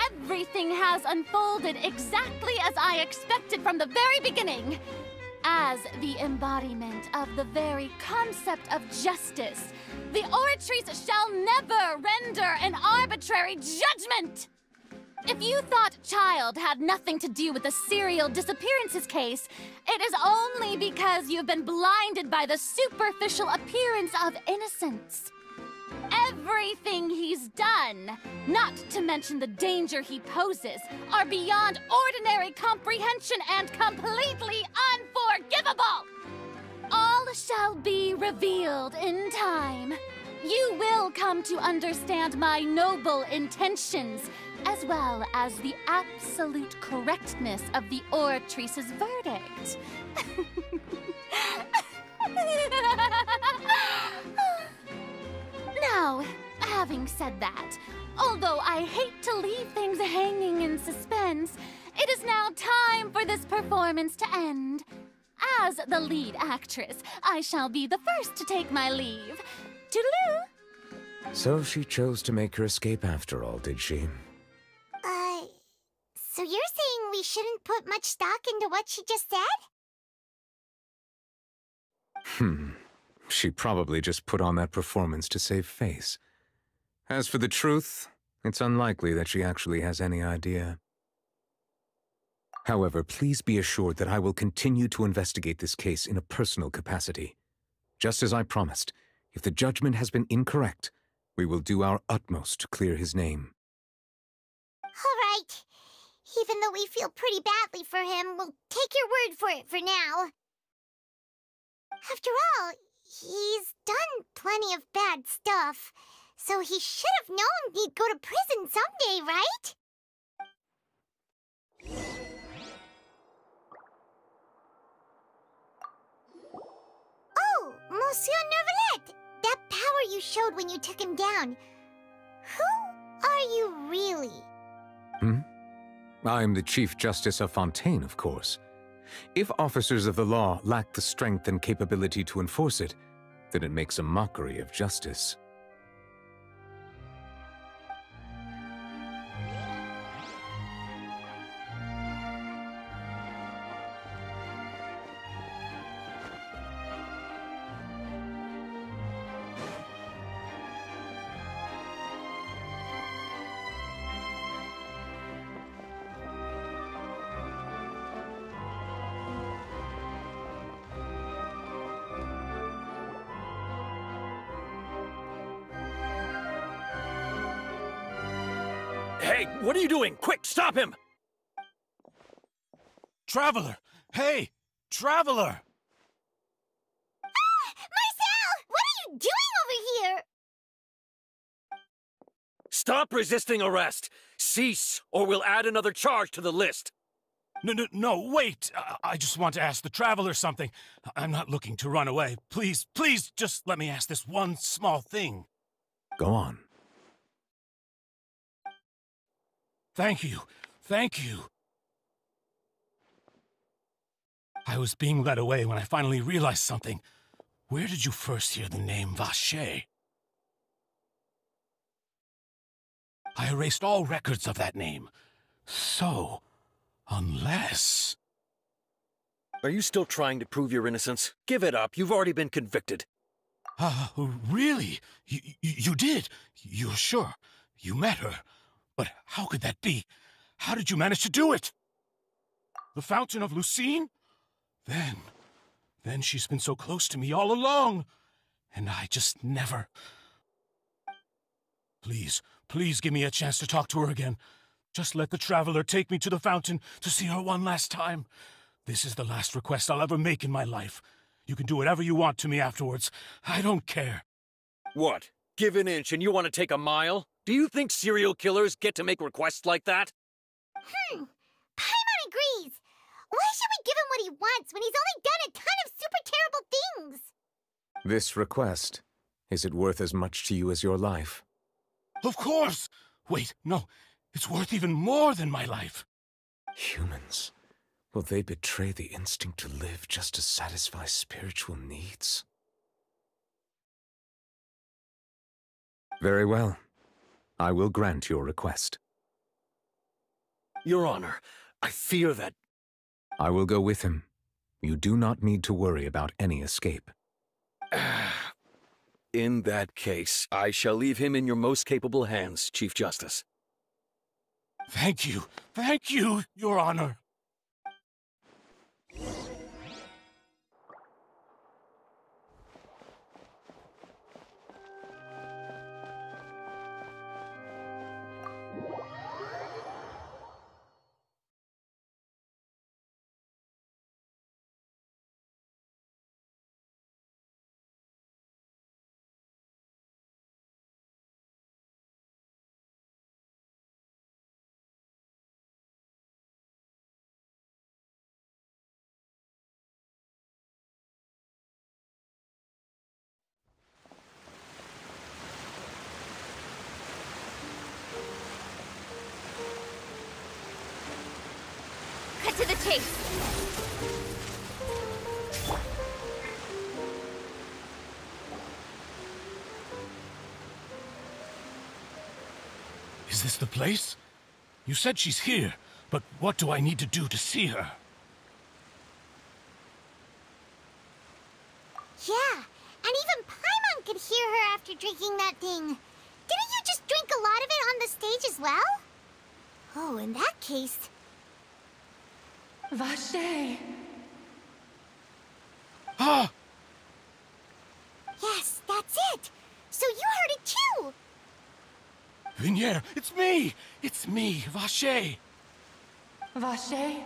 Everything has unfolded exactly as I expected from the very beginning. As the embodiment of the very concept of justice, the Oratrice shall never render an arbitrary judgment! If you thought Childe had nothing to do with the serial disappearances case, it is only because you've been blinded by the superficial appearance of innocence. Everything he's done, not to mention the danger he poses, are beyond ordinary comprehension and completely unforgivable! All shall be revealed in time. You will come to understand my noble intentions, as well as the absolute correctness of the Oratrice's verdict. now, having said that, although I hate to leave things hanging in suspense, it is now time for this performance to end. As the lead actress, I shall be the first to take my leave. Toodaloo! So she chose to make her escape after all, did she? Uh, so you're saying we shouldn't put much stock into what she just said? Hmm. She probably just put on that performance to save face. As for the truth, it's unlikely that she actually has any idea. However, please be assured that I will continue to investigate this case in a personal capacity. Just as I promised, if the judgment has been incorrect, we will do our utmost to clear his name. All right. Even though we feel pretty badly for him, we'll take your word for it for now. After all, he's done plenty of bad stuff, so he should have known he'd go to prison someday, right? Oh, Monsieur Neuvillette! That power you showed when you took him down. Who are you really? Hmm? I'm the Chief Justice of Fontaine, of course. If officers of the law lack the strength and capability to enforce it, then it makes a mockery of justice. Stop him! Traveler! Hey! Traveler! Ah! Marcel! What are you doing over here? Stop resisting arrest! Cease, or we'll add another charge to the list! No, no, no, wait! I, I just want to ask the Traveler something. I'm not looking to run away. Please, please, just let me ask this one small thing. Go on. Thank you. Thank you. I was being led away when I finally realized something. Where did you first hear the name Vacher? I erased all records of that name. So, unless... Are you still trying to prove your innocence? Give it up. You've already been convicted. Ah, uh, really? You, you, you did? You're sure? You met her? But how could that be? How did you manage to do it? The Fountain of Lucine? Then, then she's been so close to me all along. And I just never... Please, please give me a chance to talk to her again. Just let the Traveler take me to the fountain to see her one last time. This is the last request I'll ever make in my life. You can do whatever you want to me afterwards. I don't care. What? Give an inch and you want to take a mile? Do you think serial killers get to make requests like that? Hmm. Paimon agrees. Why should we give him what he wants when he's only done a ton of super terrible things? This request, is it worth as much to you as your life? Of course! Wait, no. It's worth even more than my life. Humans. Will they betray the instinct to live just to satisfy spiritual needs? Very well. I will grant your request. Your Honor, I fear that... I will go with him. You do not need to worry about any escape. In that case, I shall leave him in your most capable hands, Chief Justice. Thank you. Thank you, Your Honor. Place? You said she's here, but what do I need to do to see her? Yeah, and even Paimon could hear her after drinking that thing. Didn't you just drink a lot of it on the stage as well? Oh, in that case... Vacher! Ah! Yes, that's it! So you heard it too! Vignere, it's me! It's me, Vacher! Vacher?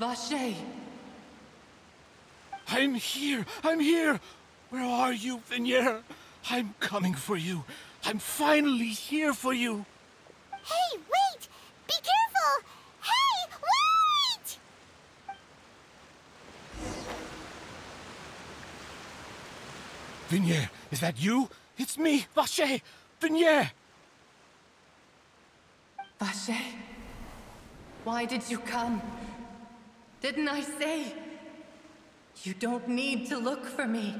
Vacher! I'm here! I'm here! Where are you, Vignere? I'm coming for you. I'm finally here for you. Hey, wait! Be careful! Hey, wait! Vignere, is that you? It's me, Vacher! Vignere! Vacher? Why did you come? Didn't I say? You don't need to look for me.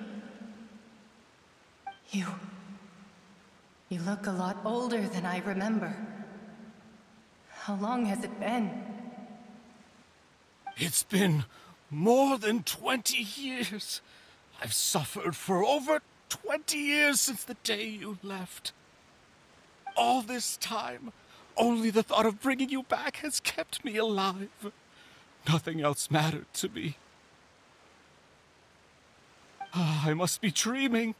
You... You look a lot older than I remember. How long has it been? It's been more than 20 years. I've suffered for over 20 years since the day you left. All this time, only the thought of bringing you back has kept me alive. Nothing else mattered to me. Ah, I must be dreaming.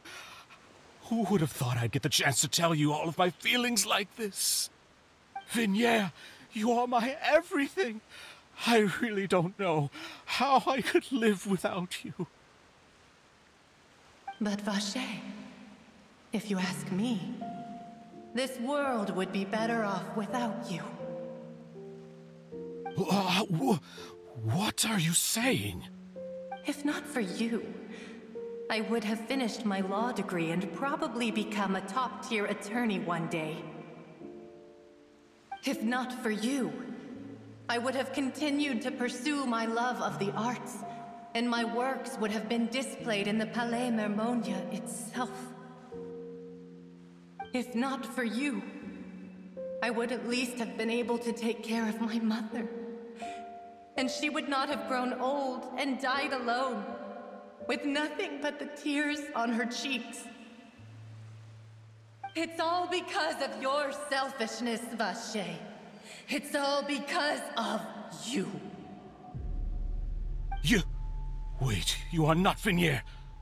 Who would have thought I'd get the chance to tell you all of my feelings like this? Vignere, you are my everything. I really don't know how I could live without you. But Vacher, if you ask me, this world would be better off without you. Uh, wh- what are you saying? If not for you, I would have finished my law degree and probably become a top-tier attorney one day. If not for you, I would have continued to pursue my love of the arts, and my works would have been displayed in the Palais Mermonia itself. If not for you, I would at least have been able to take care of my mother. And she would not have grown old and died alone, with nothing but the tears on her cheeks. It's all because of your selfishness, Vacher. It's all because of you. You. Wait, you are not Vignere.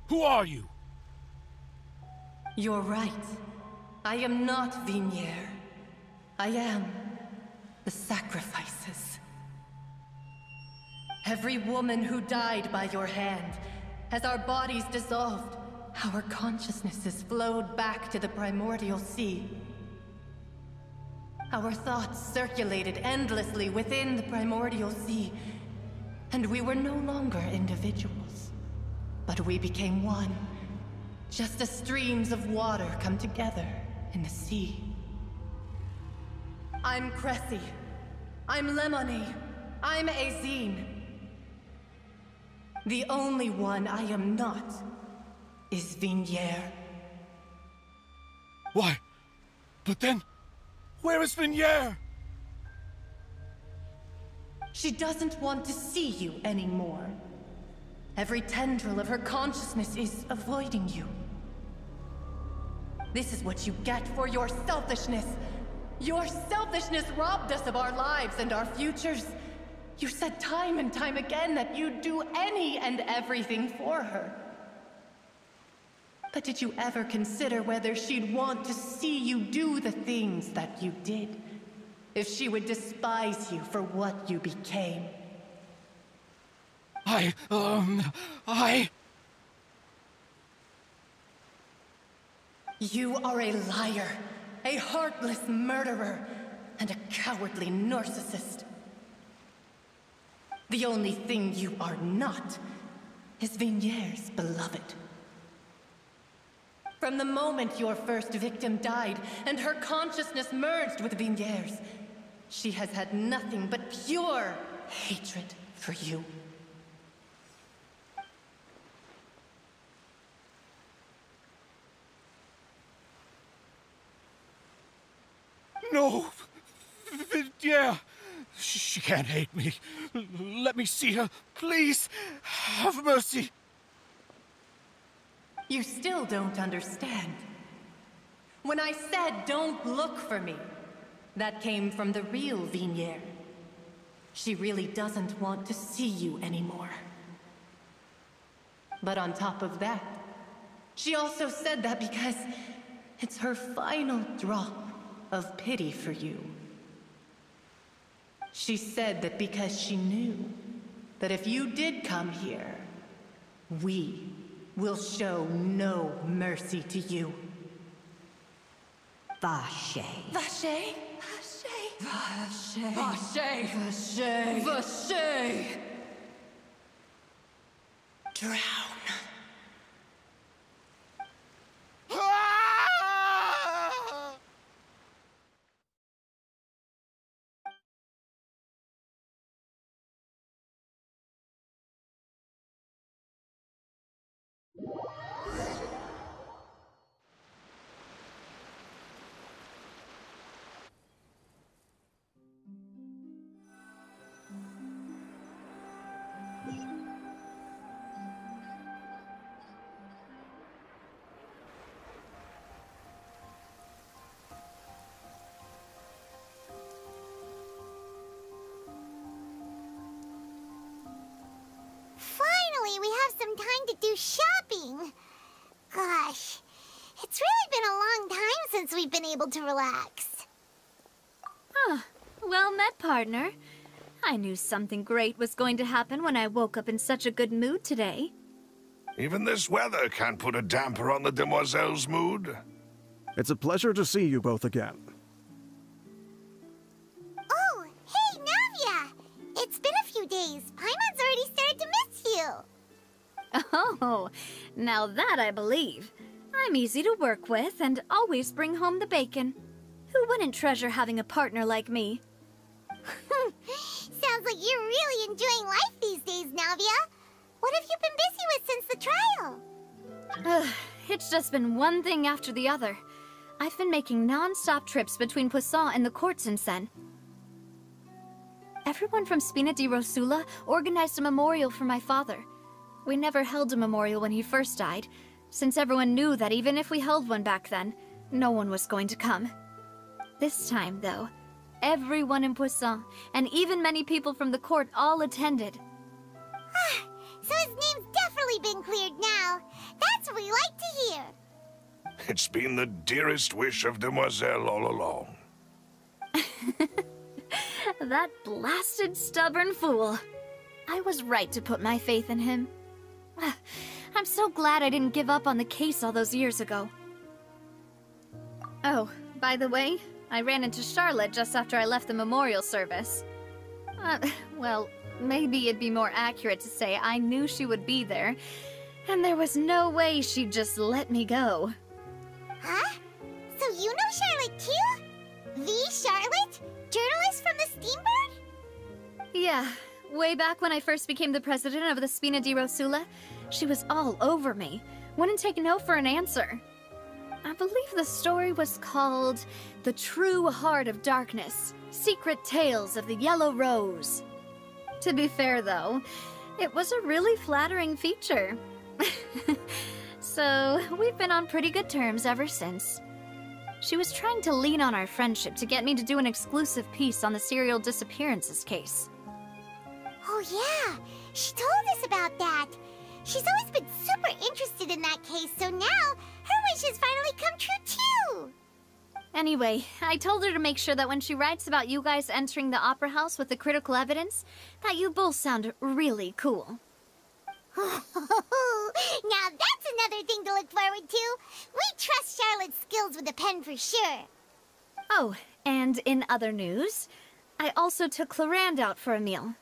Who are you? You're right. I am not Vignere. I am the sacrifices. Every woman who died by your hand, as our bodies dissolved, our consciousnesses flowed back to the primordial sea. Our thoughts circulated endlessly within the primordial sea, and we were no longer individuals. But we became one, just as streams of water come together in the sea. I'm Cressy. I'm Lemony. I'm Azine. The only one I am not is Vignere. Why? But then, where is Vignere? She doesn't want to see you anymore. Every tendril of her consciousness is avoiding you. This is what you get for your selfishness. Your selfishness robbed us of our lives and our futures. You said time and time again that you'd do any and everything for her. But did you ever consider whether she'd want to see you do the things that you did? If she would despise you for what you became? I, um, I... You are a liar, a heartless murderer, and a cowardly narcissist. The only thing you are not is Vignere's beloved. From the moment your first victim died and her consciousness merged with Vignere's, she has had nothing but pure hatred for you. No! Yeah! She can't hate me. Let me see her, please. Have mercy. You still don't understand. When I said don't look for me, that came from the real Vignere. She really doesn't want to see you anymore. But on top of that, she also said that because it's her final drop of pity for you. She said that because she knew that if you did come here, we will show no mercy to you. Vacher. Vacher? Vacher. Vacher. Vacher. Vacher. Drown. Some time to do shopping. Gosh, it's really been a long time since we've been able to relax. Huh. Well met, partner. I knew something great was going to happen when I woke up in such a good mood today. Even this weather can't put a damper on the demoiselle's mood. It's a pleasure to see you both again. Oh, now that I believe. I'm easy to work with and always bring home the bacon. Who wouldn't treasure having a partner like me? Sounds like you're really enjoying life these days, Navia. What have you been busy with since the trial? Ugh, it's just been one thing after the other. I've been making non-stop trips between Poisson and the courts in Sen. Everyone from Spina di Rosula organized a memorial for my father. We never held a memorial when he first died, since everyone knew that even if we held one back then, no one was going to come. This time, though, everyone in Poisson, and even many people from the court all attended. Ah, so his name's definitely been cleared now. That's what we like to hear. It's been the dearest wish of Demoiselle all along. that blasted stubborn fool. I was right to put my faith in him. I'm so glad I didn't give up on the case all those years ago. Oh, by the way, I ran into Charlotte just after I left the memorial service. Uh, well, maybe it'd be more accurate to say I knew she would be there, and there was no way she'd just let me go. Huh? So you know Charlotte too? The Charlotte? Journalist from the Steambird? Yeah, way back when I first became the president of the Spina di Rosula, she was all over me. Wouldn't take no for an answer. I believe the story was called The True Heart of Darkness Secret Tales of the Yellow Rose. To be fair, though, it was a really flattering feature. so, we've been on pretty good terms ever since. She was trying to lean on our friendship to get me to do an exclusive piece on the serial disappearances case. Oh yeah, she told us about that. She's always been super interested in that case, so now her wishes finally come true too! Anyway, I told her to make sure that when she writes about you guys entering the Opera House with the critical evidence, that you both sound really cool. now that's another thing to look forward to. We trust Charlotte's skills with a pen for sure. Oh, and in other news, I also took Clorinde out for a meal.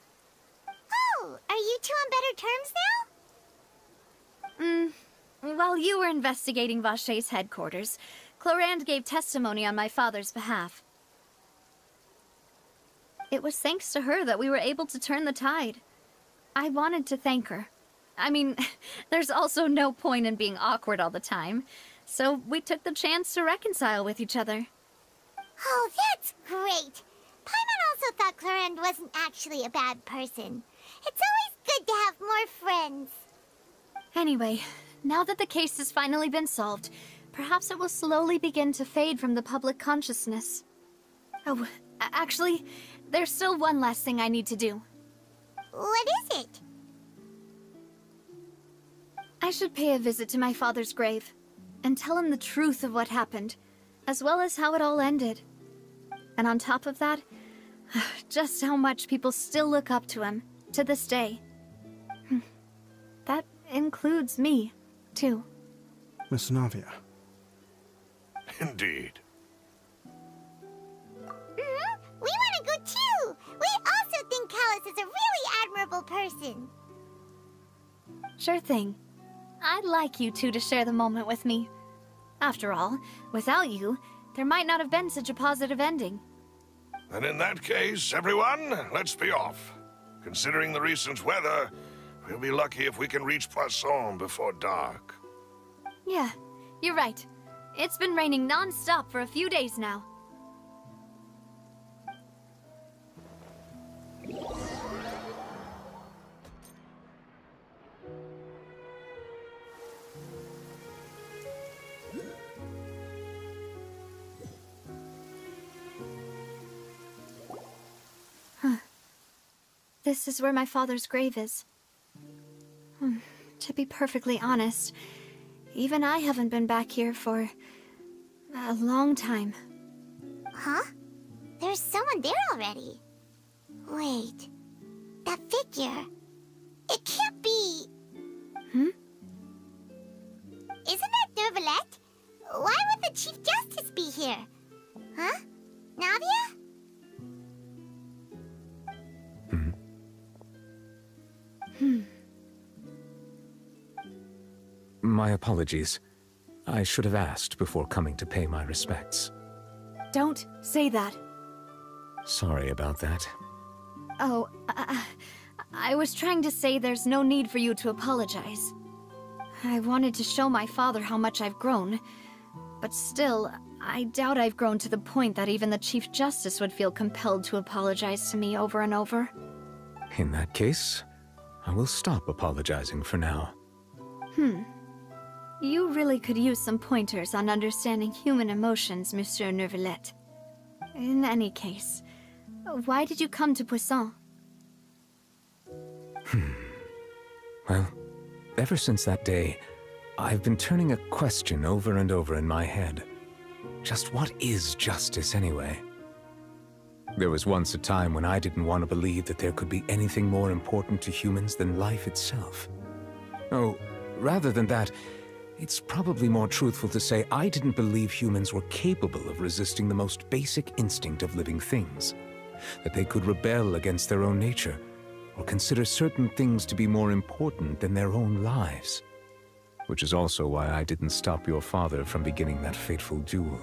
Oh, are you two on better terms now? Hmm. While you were investigating Vacher's headquarters, Clorinde gave testimony on my father's behalf. It was thanks to her that we were able to turn the tide. I wanted to thank her. I mean, there's also no point in being awkward all the time, so we took the chance to reconcile with each other. Oh, that's great! Paimon also thought Clorinde wasn't actually a bad person. It's always good to have more friends. Anyway, now that the case has finally been solved, perhaps it will slowly begin to fade from the public consciousness. Oh, actually, there's still one last thing I need to do. What is it? I should pay a visit to my father's grave and tell him the truth of what happened, as well as how it all ended. And on top of that, just how much people still look up to him to this day. Hmm. That includes me, too. Miss Navia. Indeed. Mm, we want to go too! We also think Callas is a really admirable person. Sure thing. I'd like you two to share the moment with me. After all, without you, there might not have been such a positive ending. And in that case, everyone, let's be off. Considering the recent weather, we'll be lucky if we can reach Poisson before dark. Yeah, you're right. It's been raining non-stop for a few days now. Huh. This is where my father's grave is. Hmm. To be perfectly honest, even I haven't been back here for a long time. Huh? There's someone there already. Wait. That figure. It can't be. Hmm? Isn't that Neuvillette? Why would the Chief Justice be here? Huh? Navia? Hmm. My apologies. I should have asked before coming to pay my respects. Don't say that. Sorry about that. Oh, uh, I was trying to say there's no need for you to apologize. I wanted to show my father how much I've grown, but still, I doubt I've grown to the point that even the Chief Justice would feel compelled to apologize to me over and over. In that case, I will stop apologizing for now. Hmm. You really could use some pointers on understanding human emotions, Monsieur Neuvillette. In any case, why did you come to Poisson? Hmm. Well, ever since that day, I've been turning a question over and over in my head. Just what is justice anyway? There was once a time when I didn't want to believe that there could be anything more important to humans than life itself. Oh, rather than that, it's probably more truthful to say I didn't believe humans were capable of resisting the most basic instinct of living things. That they could rebel against their own nature, or consider certain things to be more important than their own lives. Which is also why I didn't stop your father from beginning that fateful duel.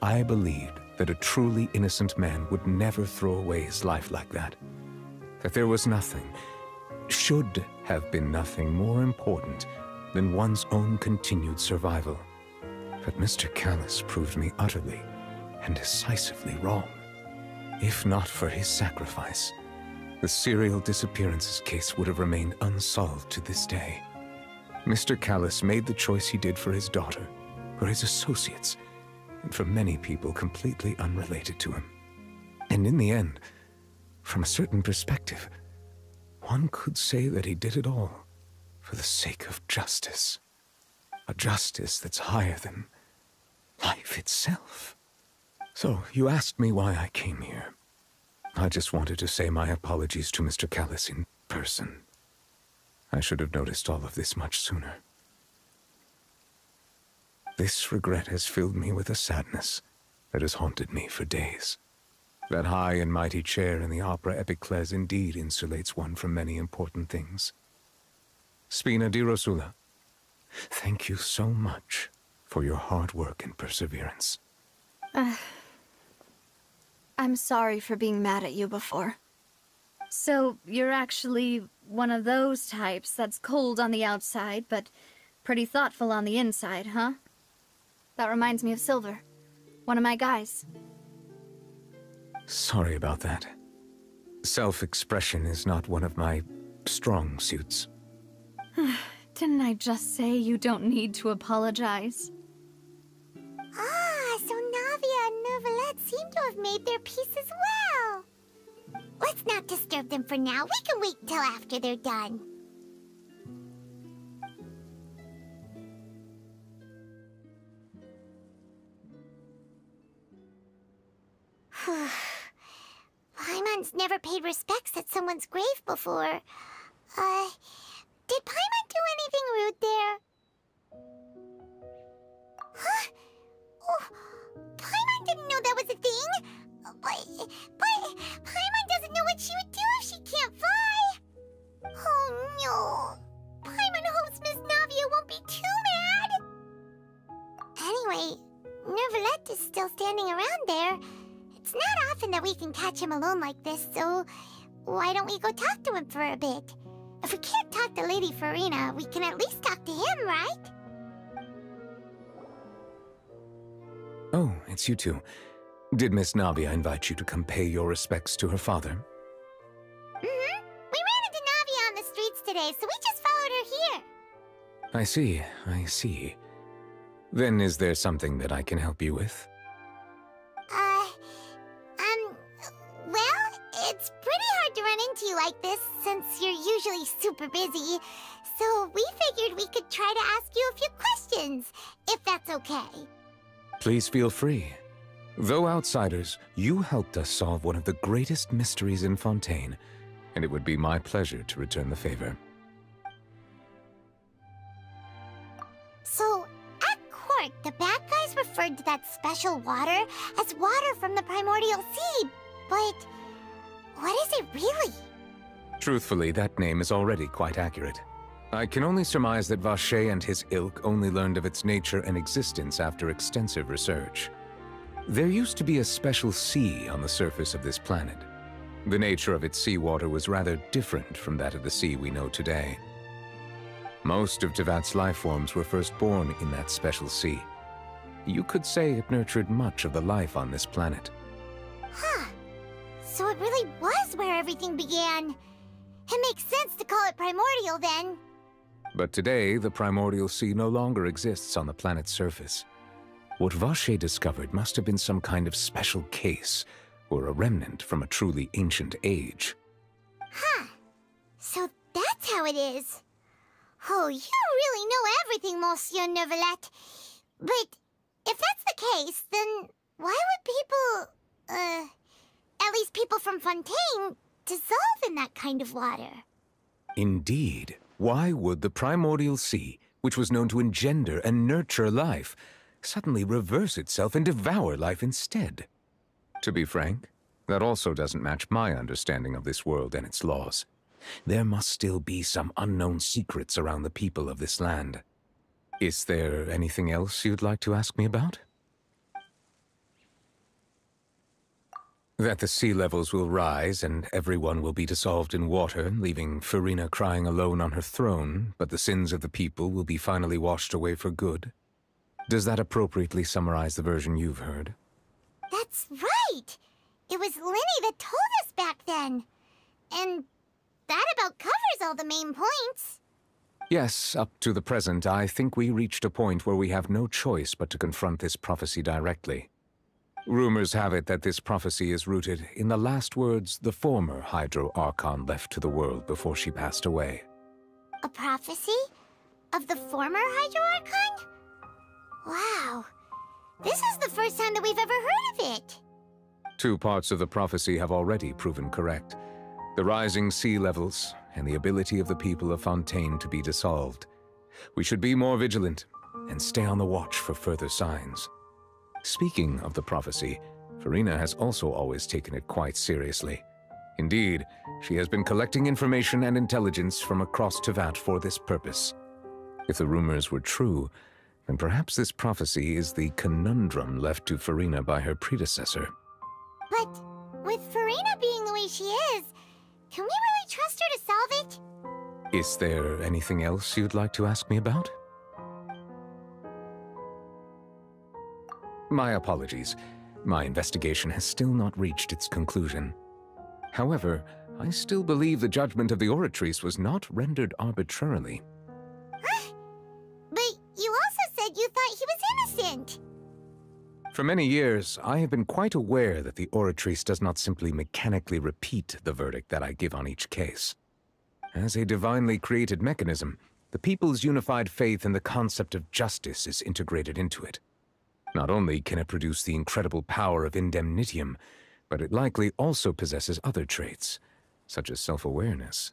I believed that a truly innocent man would never throw away his life like that. That there was nothing, should have been nothing more important than one's own continued survival. But Mr. Callas proved me utterly and decisively wrong. If not for his sacrifice, the serial disappearances case would have remained unsolved to this day. Mr. Callas made the choice he did for his daughter, for his associates, and for many people completely unrelated to him. And in the end, from a certain perspective, one could say that he did it all for the sake of justice. A justice that's higher than life itself. So, you asked me why I came here. I just wanted to say my apologies to Mr. Callas in person. I should have noticed all of this much sooner. This regret has filled me with a sadness that has haunted me for days. That high and mighty chair in the Opera Epiclese indeed insulates one from many important things. Spina di Rosula, thank you so much for your hard work and perseverance. Uh, I'm sorry for being mad at you before. So, you're actually one of those types that's cold on the outside, but pretty thoughtful on the inside, huh? That reminds me of Silver, one of my guys. Sorry about that. Self-expression is not one of my strong suits. Didn't I just say you don't need to apologize? Ah, so Navia and Neuvillette seem to have made their peace as well. Let's not disturb them for now. We can wait till after they're done. Paimon's never paid respects at someone's grave before. Uh, did Paimon do anything rude there? Huh? Oh, Paimon didn't know that was a thing. But, but Paimon doesn't know what she would do if she can't fly. Oh no. Paimon hopes Miss Navia won't be too mad. Anyway, Neuvillette is still standing around there. It's not often that we can catch him alone like this, so why don't we go talk to him for a bit? If we can't talk to Lady Furina, we can at least talk to him, right? Oh, it's you two. Did Miss Navia invite you to come pay your respects to her father? Mm-hmm. We ran into Navia on the streets today, so we just followed her here. I see, I see. Then is there something that I can help you with? Super busy. So we figured we could try to ask you a few questions, if that's okay. Please feel free. Though outsiders, you helped us solve one of the greatest mysteries in Fontaine, and it would be my pleasure to return the favor. So, at court, the bad guys referred to that special water as water from the primordial sea, but what is it really? Truthfully, that name is already quite accurate. I can only surmise that Vacher and his ilk only learned of its nature and existence after extensive research. There used to be a special sea on the surface of this planet. The nature of its seawater was rather different from that of the sea we know today. Most of Teyvat's life forms were first born in that special sea. You could say it nurtured much of the life on this planet. Huh. So it really was where everything began. It makes sense to call it primordial then. But today, the primordial sea no longer exists on the planet's surface. What Vacher discovered must have been some kind of special case, or a remnant from a truly ancient age. Huh. So that's how it is. Oh, you really know everything, Monsieur Neuvillette. But if that's the case, then why would people, uh, At least people from Fontaine dissolve in that kind of water. Indeed. Why would the primordial sea, which was known to engender and nurture life, suddenly reverse itself and devour life instead? To be frank, that also doesn't match my understanding of this world and its laws. There must still be some unknown secrets around the people of this land. Is there anything else you'd like to ask me about? That the sea levels will rise and everyone will be dissolved in water, leaving Furina crying alone on her throne, but the sins of the people will be finally washed away for good. Does that appropriately summarize the version you've heard? That's right! It was Lyney that told us back then. And that about covers all the main points. Yes, up to the present, I think we reached a point where we have no choice but to confront this prophecy directly. Rumors have it that this prophecy is rooted in the last words the former Hydro Archon left to the world before she passed away. A prophecy? Of the former Hydro Archon? Wow. This is the first time that we've ever heard of it. Two parts of the prophecy have already proven correct. The rising sea levels and the ability of the people of Fontaine to be dissolved. We should be more vigilant and stay on the watch for further signs. Speaking of the prophecy, Furina has also always taken it quite seriously. Indeed, she has been collecting information and intelligence from across Teyvat for this purpose. If the rumors were true, then perhaps this prophecy is the conundrum left to Furina by her predecessor. But with Furina being the way she is, can we really trust her to solve it? Is there anything else you'd like to ask me about? My apologies. My investigation has still not reached its conclusion. However, I still believe the judgment of the Oratrice was not rendered arbitrarily. But you also said you thought he was innocent. For many years, I have been quite aware that the Oratrice does not simply mechanically repeat the verdict that I give on each case. As a divinely created mechanism, the people's unified faith in the concept of justice is integrated into it. Not only can it produce the incredible power of indemnitium, but it likely also possesses other traits, such as self-awareness.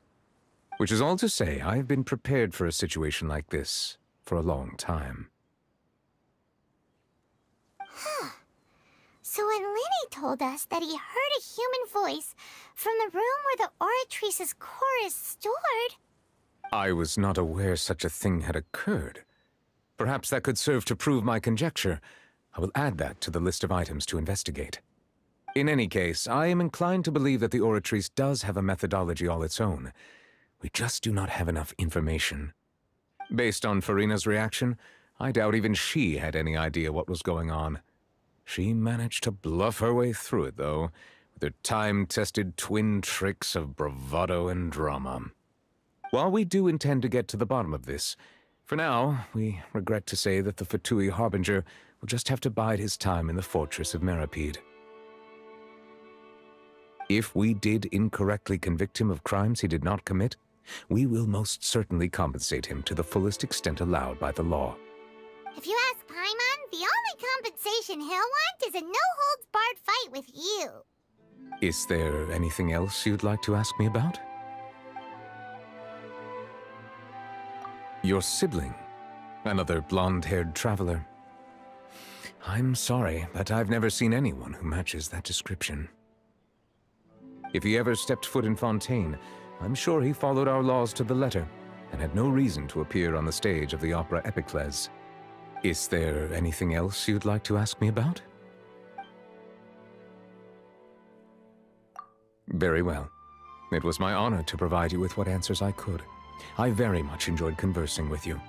Which is all to say, I have been prepared for a situation like this for a long time. Huh. So when Lyney told us that he heard a human voice from the room where the Oratrice's core is stored... I was not aware such a thing had occurred. Perhaps that could serve to prove my conjecture, I will add that to the list of items to investigate. In any case, I am inclined to believe that the Oratrice does have a methodology all its own. We just do not have enough information. Based on Furina's reaction, I doubt even she had any idea what was going on. She managed to bluff her way through it, though, with her time-tested twin tricks of bravado and drama. While we do intend to get to the bottom of this, for now, we regret to say that the Fatui Harbinger will just have to bide his time in the fortress of Meropide. If we did incorrectly convict him of crimes he did not commit, we will most certainly compensate him to the fullest extent allowed by the law. If you ask Paimon, the only compensation he'll want is a no-holds-barred fight with you. Is there anything else you'd like to ask me about? Your sibling, another blonde-haired traveler. I'm sorry, but I've never seen anyone who matches that description. If he ever stepped foot in Fontaine, I'm sure he followed our laws to the letter and had no reason to appear on the stage of the opera Epiclese. Is there anything else you'd like to ask me about? Very well. It was my honor to provide you with what answers I could. I very much enjoyed conversing with you.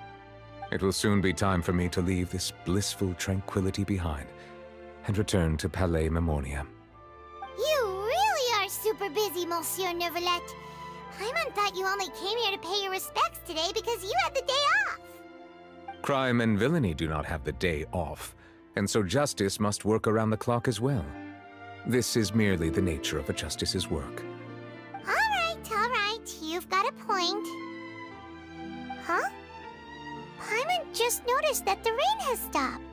It will soon be time for me to leave this blissful tranquility behind and return to Palais Mermonia. You really are super busy, Monsieur Neuvillette. Paimon thought you only came here to pay your respects today because you had the day off. Crime and villainy do not have the day off, and so justice must work around the clock as well. This is merely the nature of a justice's work. All right, all right. You've got a point. Huh? Paimon just noticed that the rain has stopped.